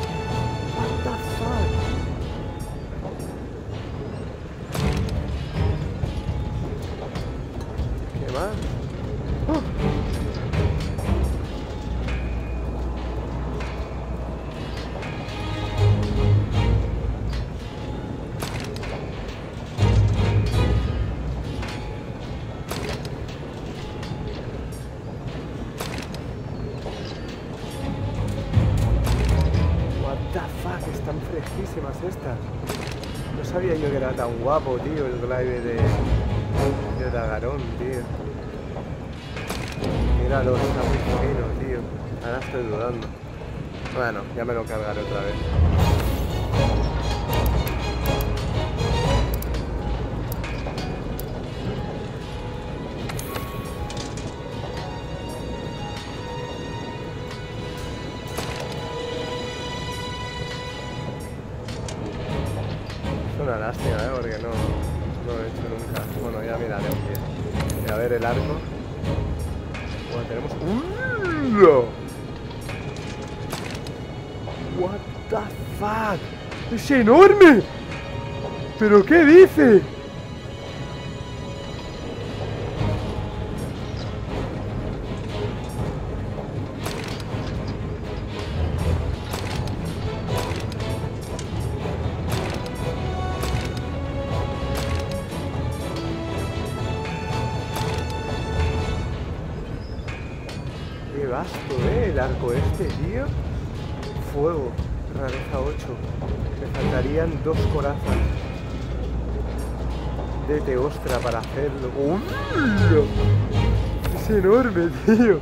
Guapo, tío, ¡Es enorme! ¿Pero qué dice? Qué vasto, ¿eh? El arco este, tío. Fuego. Rareza 8. Me faltarían dos corazas. De ostra para hacerlo. Es enorme, tío.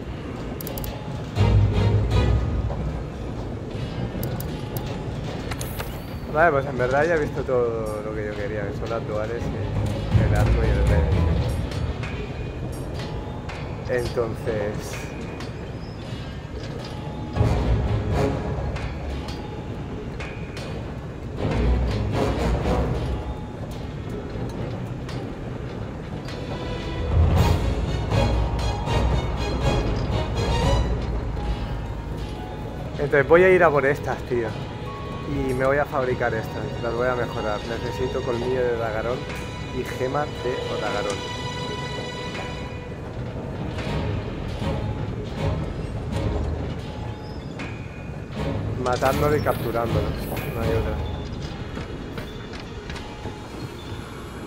Vale, pues en verdad ya he visto todo lo que yo quería, que son las duales el arco y el rey. Entonces... Voy a ir a por estas, tío. Y me voy a fabricar estas, las voy a mejorar. Necesito colmillo de Dagarón y gema de Odagarón. Matándolo y capturándolo. No hay otra.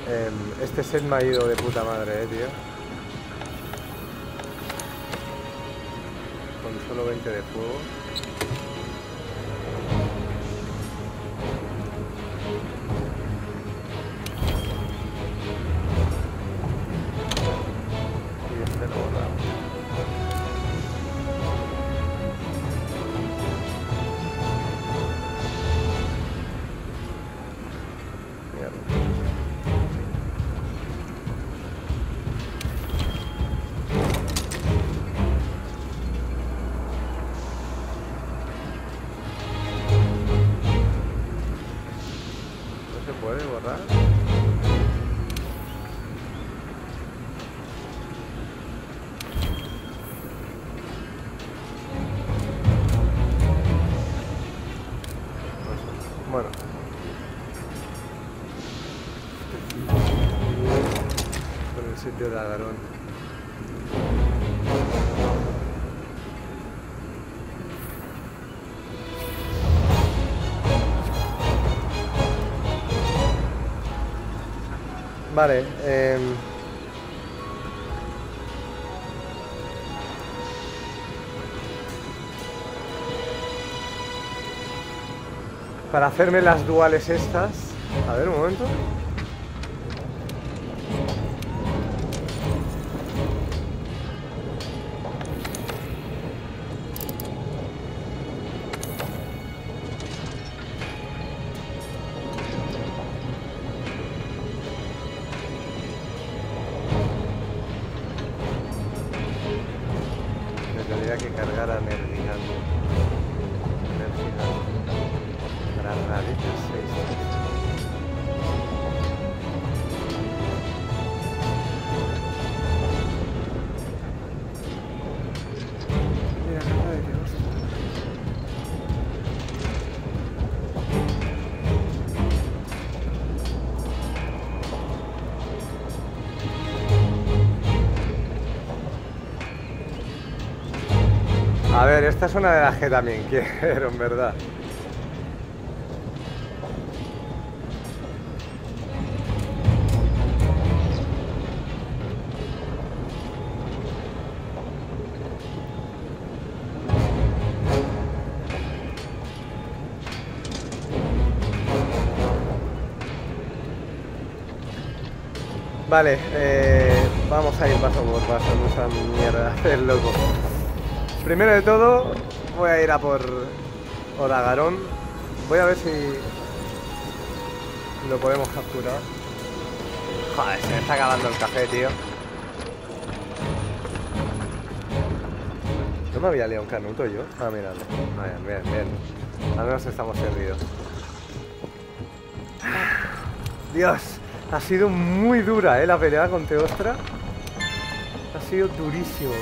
Em, este set me ha ido de puta madre, eh, tío. Con solo 20 de fuego. Vale, eh... Para hacerme las duales estas... A ver, un momento. Ver, esta es una de las que también quiero, en verdad. Vale, eh, vamos a ir paso por paso, no esa mierda del loco. Primero de todo, voy a ir a por Odagarón. Voy a ver si lo podemos capturar. Joder, se me está acabando el café, tío. ¿No me había liado un canuto yo? Ah, míralo. Ah, bien, bien, bien. Al menos estamos servidos. Dios, ha sido muy dura, ¿eh? La pelea con Teostra. Ha sido durísimo.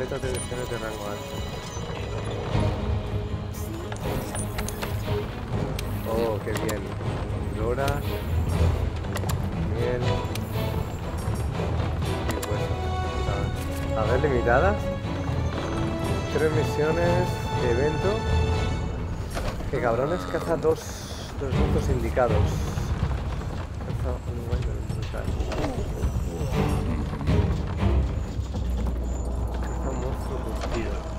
Completa direcciones de rango alto. Oh, qué bien. Flora. Miel. Y. A ver, limitadas. Tres misiones de evento. Que cabrones caza dos, dos monstruos indicados. Caza un buen brutal. Sé.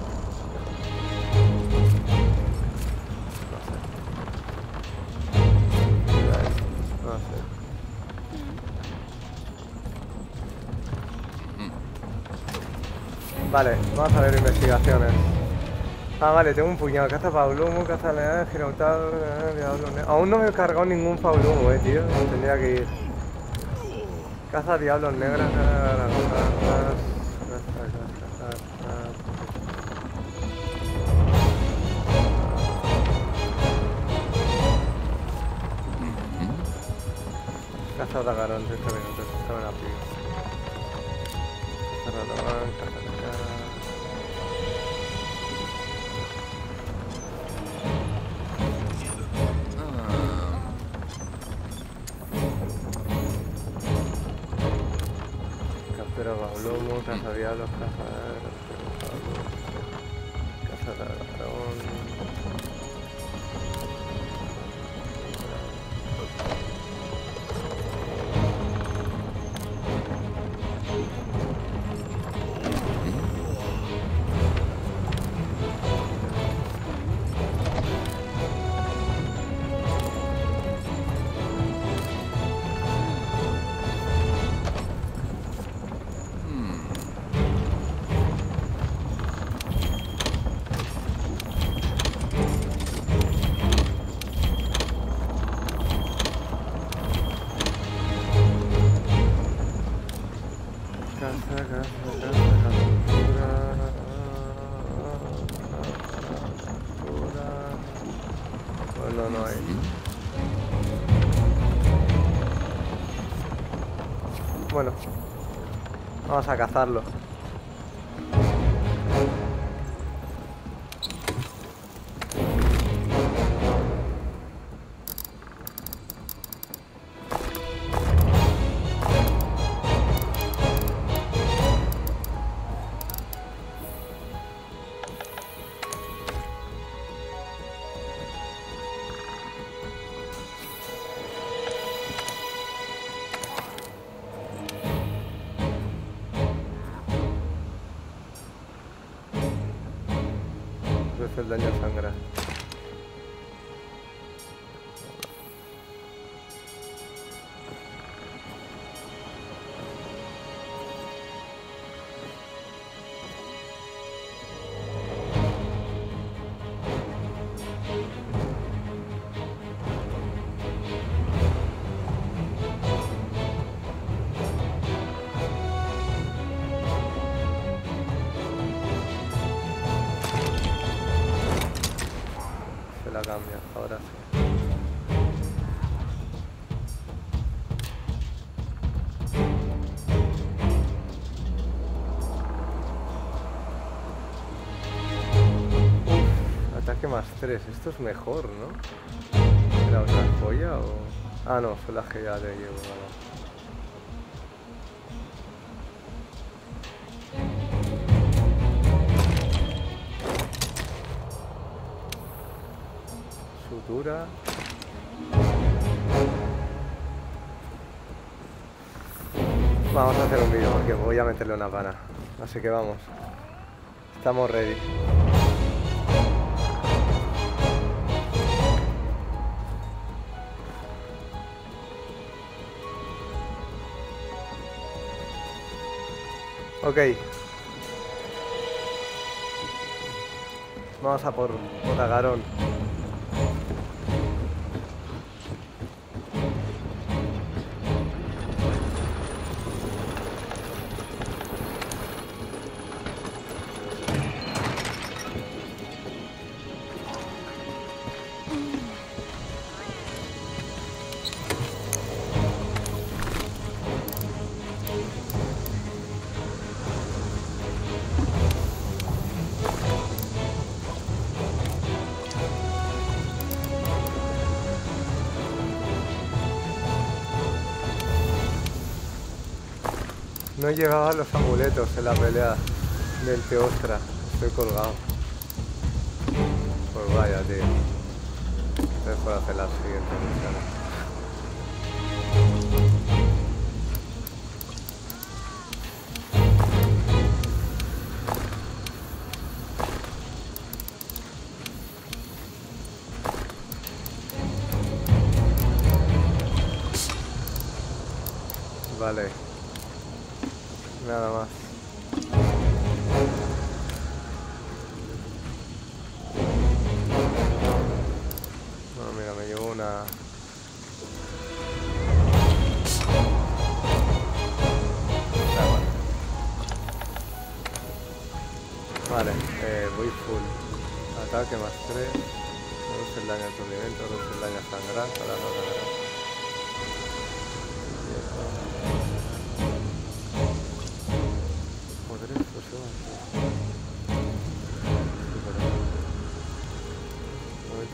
Vale, vamos a ver investigaciones. Ah, vale, tengo un puñado. Caza Paulumo, caza león, girautal, eh. Aún no me he cargado ningún Paulumo, eh, tío. Tendría que ir. Caza diablos negras. Caza Dagarón, 30 minutos. Vamos a cazarlo. Más 3, esto es mejor, ¿no? ¿Era otra joya o...? Ah, no, son las que ya le llevo, vale. Sutura. Vamos a hacer un vídeo porque voy a meterle una pana. Así que vamos. Estamos ready. Ok. Vamos a por Otagarón. No llevaba los amuletos en la pelea del Teostra. Estoy colgado. Pues vaya, tío. Después hacer la siguiente misión.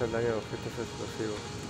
El de objetos explosivos.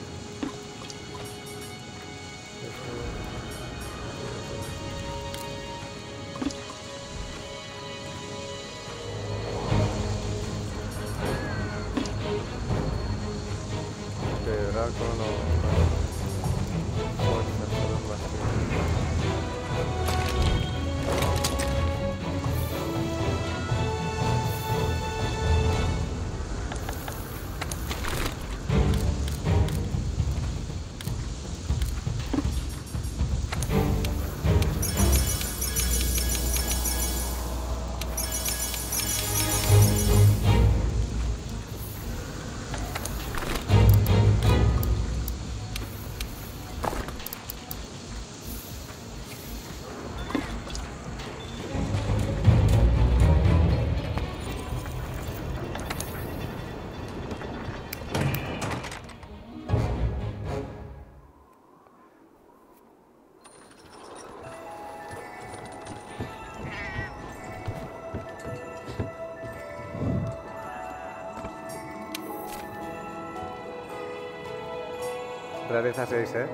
16, ¿eh?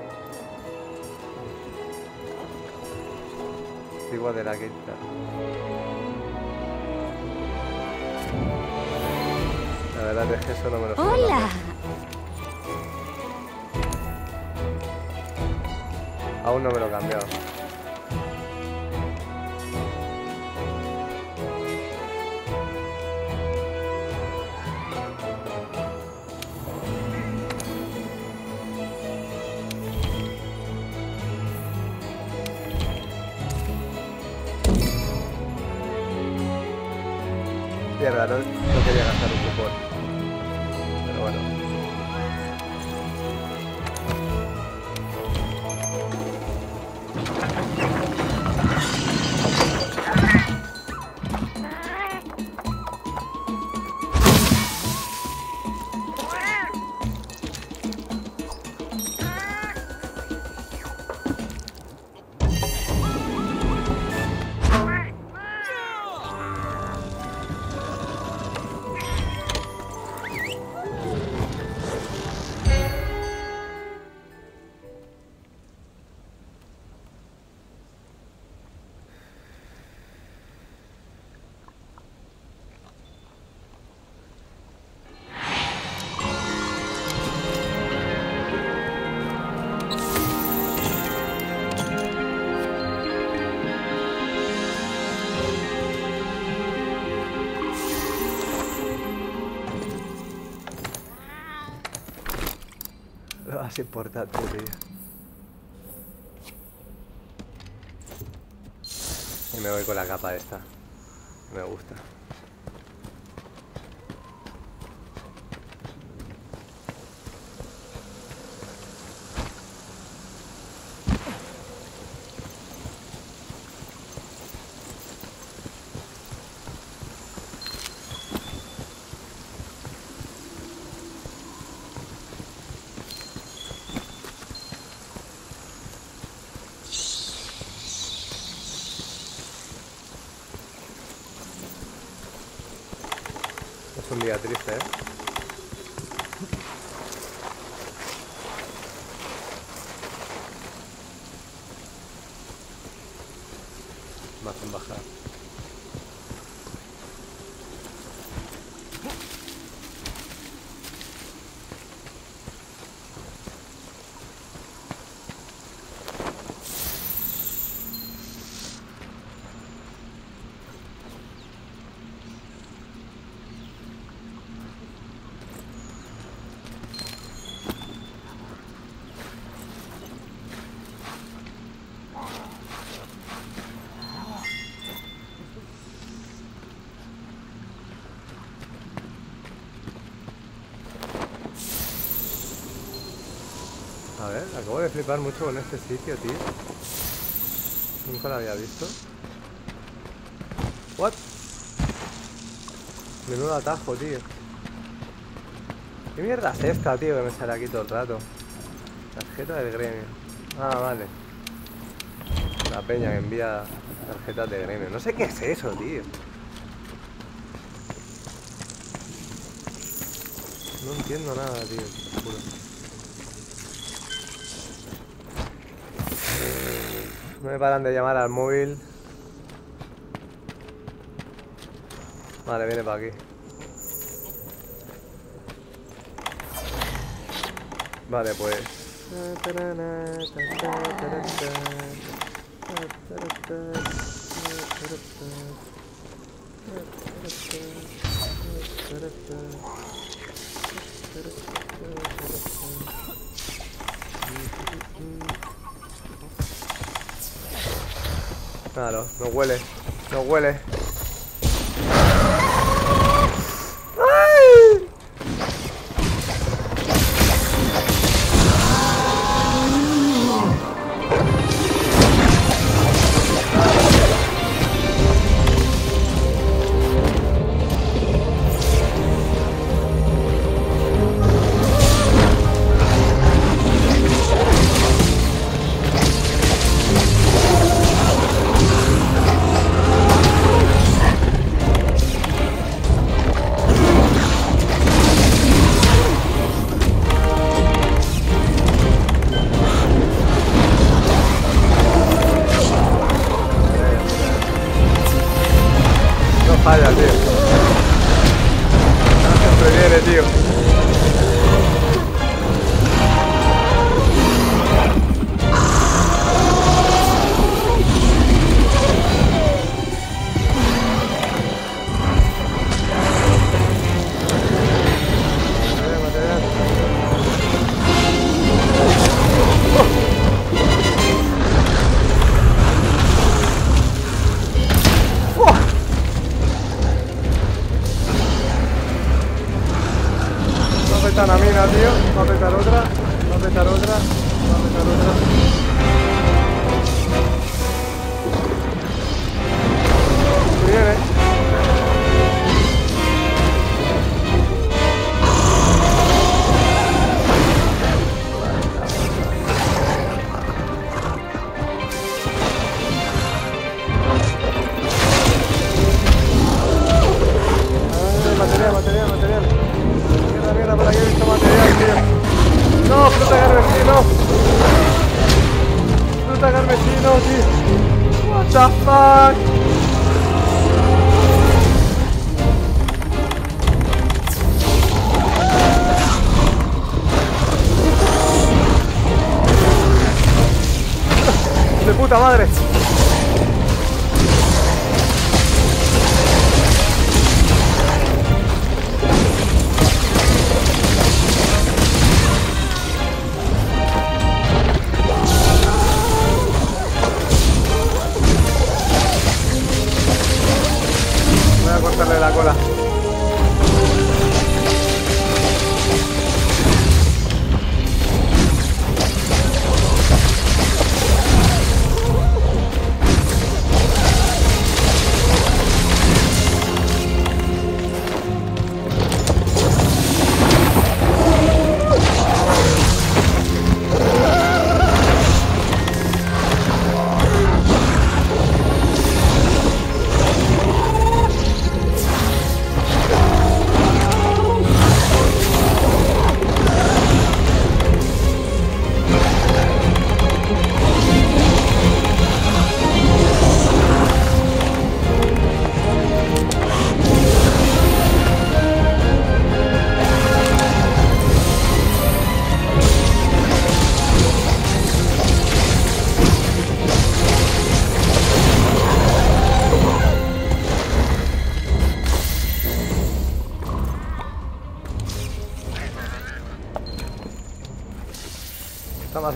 Antigua de la quinta. La verdad es que eso no me lo ¡Hola! Aún no me lo he cambiado. Más importante. Y me voy con la capa esta. Me gusta. Es un día triste, ¿eh? me hacen bajar. A ver, acabo de flipar mucho con este sitio, tío. Nunca lo había visto. What? Menudo atajo, tío. ¿Qué mierda es esta, tío, que me sale aquí todo el rato? Tarjeta del gremio. Ah, vale. La peña que envía tarjetas de gremio. No sé qué es eso, tío. No entiendo nada, tío. juro. Me paran de llamar al móvil. Vale, viene para aquí. Vale, pues. Claro, no huele, no huele.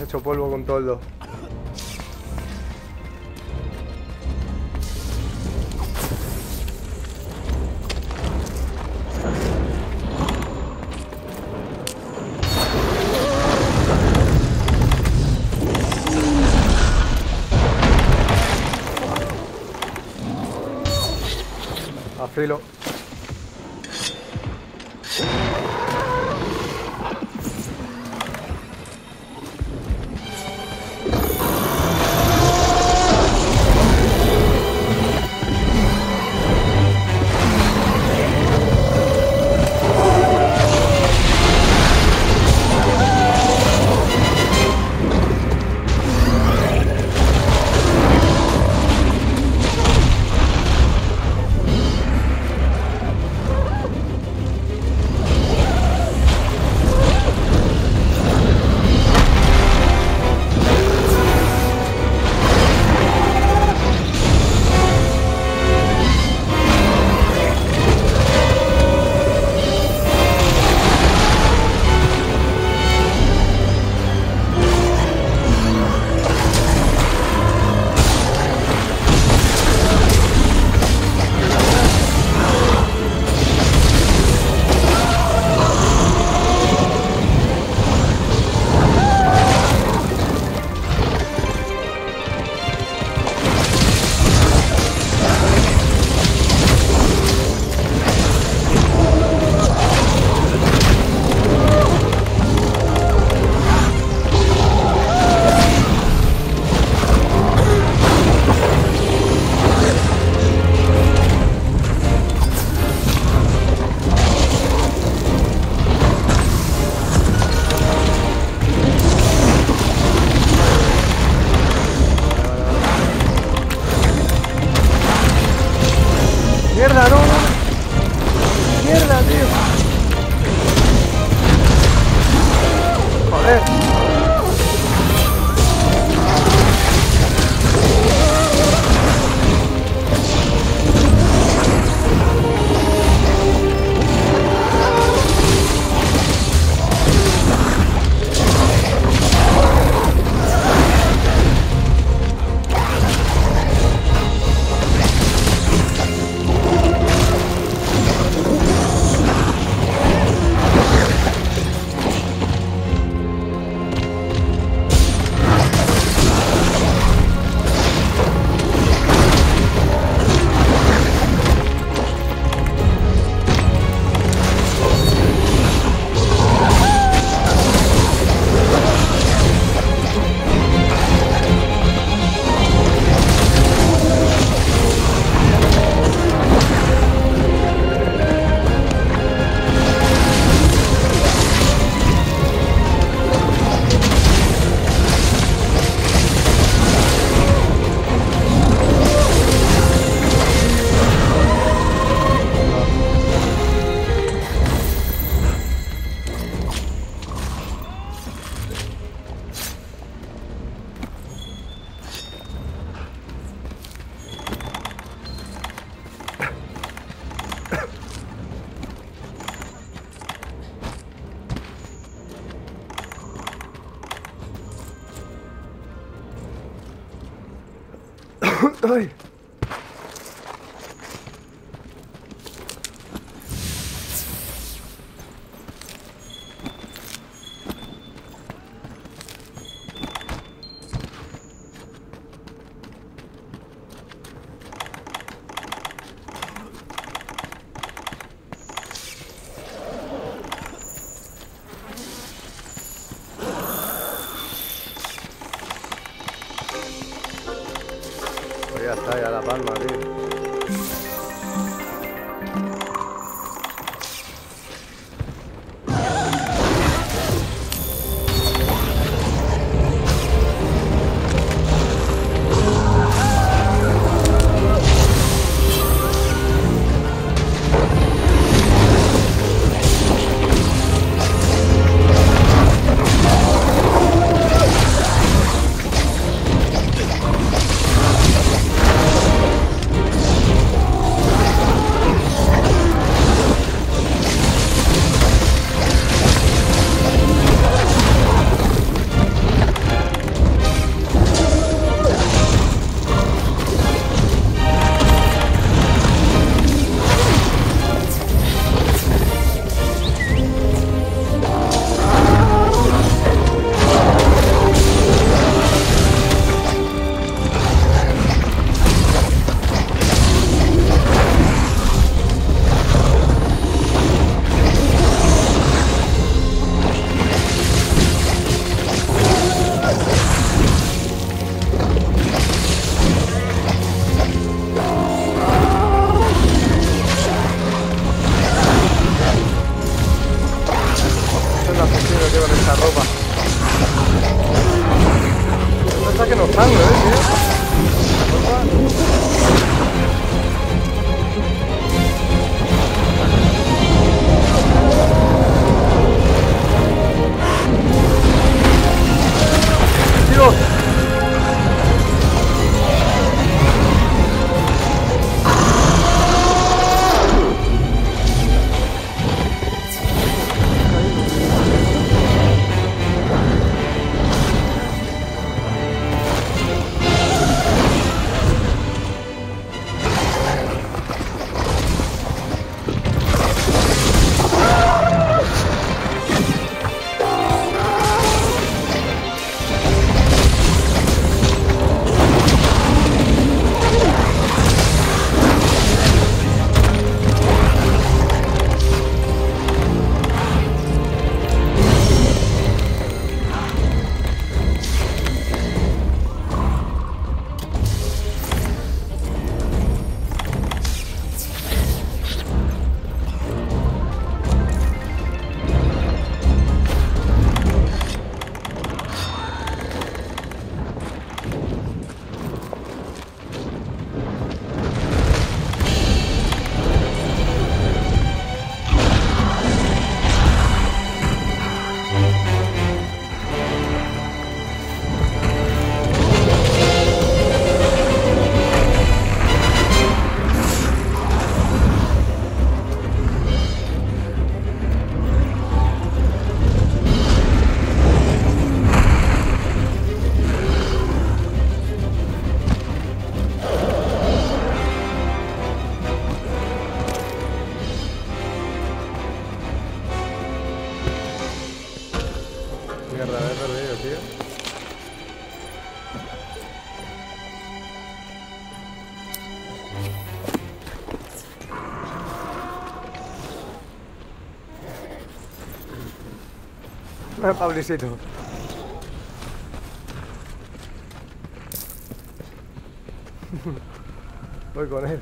Hecho polvo con todo No, Pablicito. Voy con él.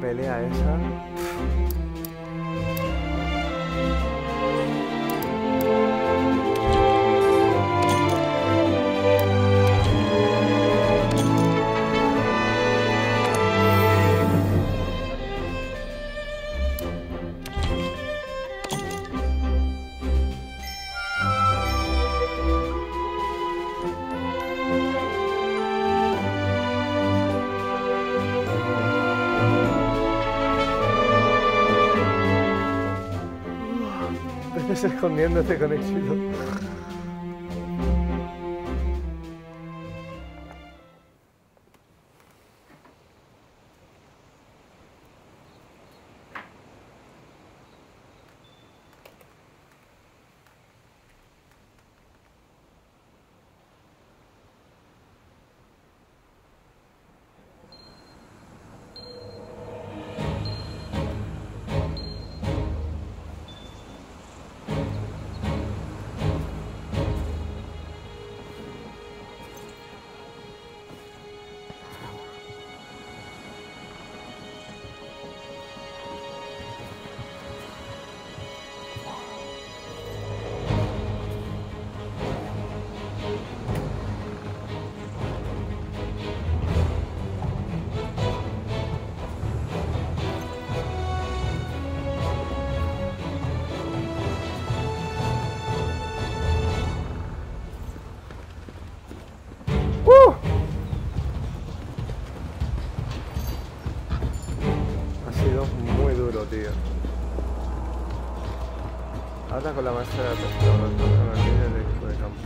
Después de la escondiéndose con éxito. con con la línea de equipo de campo.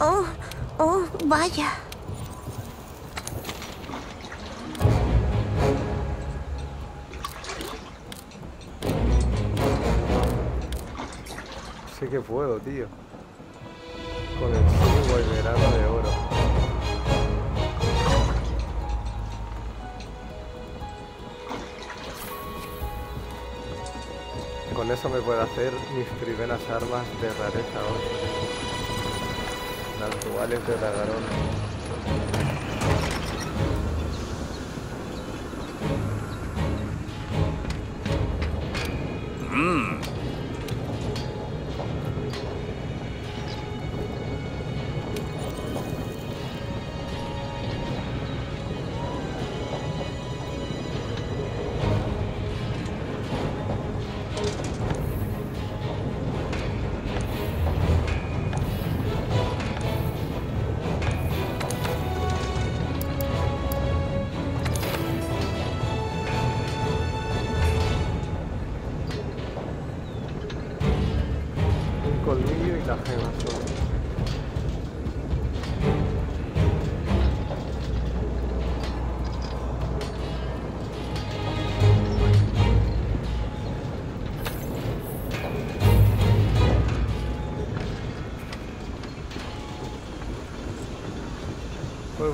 Oh, oh, vaya. Sí que puedo, tío Eso me puedo hacer mis primeras armas de rareza 8. Las duales de Dagarón.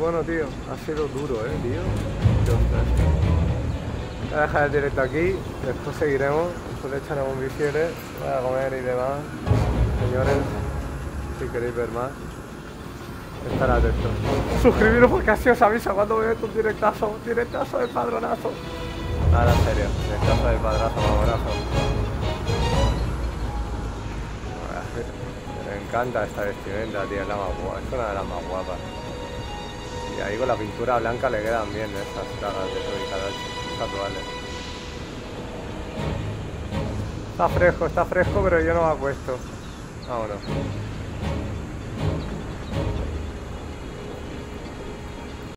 Bueno, tío, ha sido duro, ¿eh, tío? Voy a dejar el directo aquí, después seguiremos, después echaremos visiones, voy a comer y demás. Señores, si queréis ver más, estar atentos. Suscribiros porque así os avisa cuando veáis un directazo, directazo de padronazo. Nada, en serio, directazo de padrazo, mamonazo. Me encanta esta vestimenta, tío, es la más guapa, es una de las más guapas. Ahí con la pintura blanca le quedan bien caras de Zoe actuales. Está fresco, está fresco, pero yo no me acuesto. Vámonos.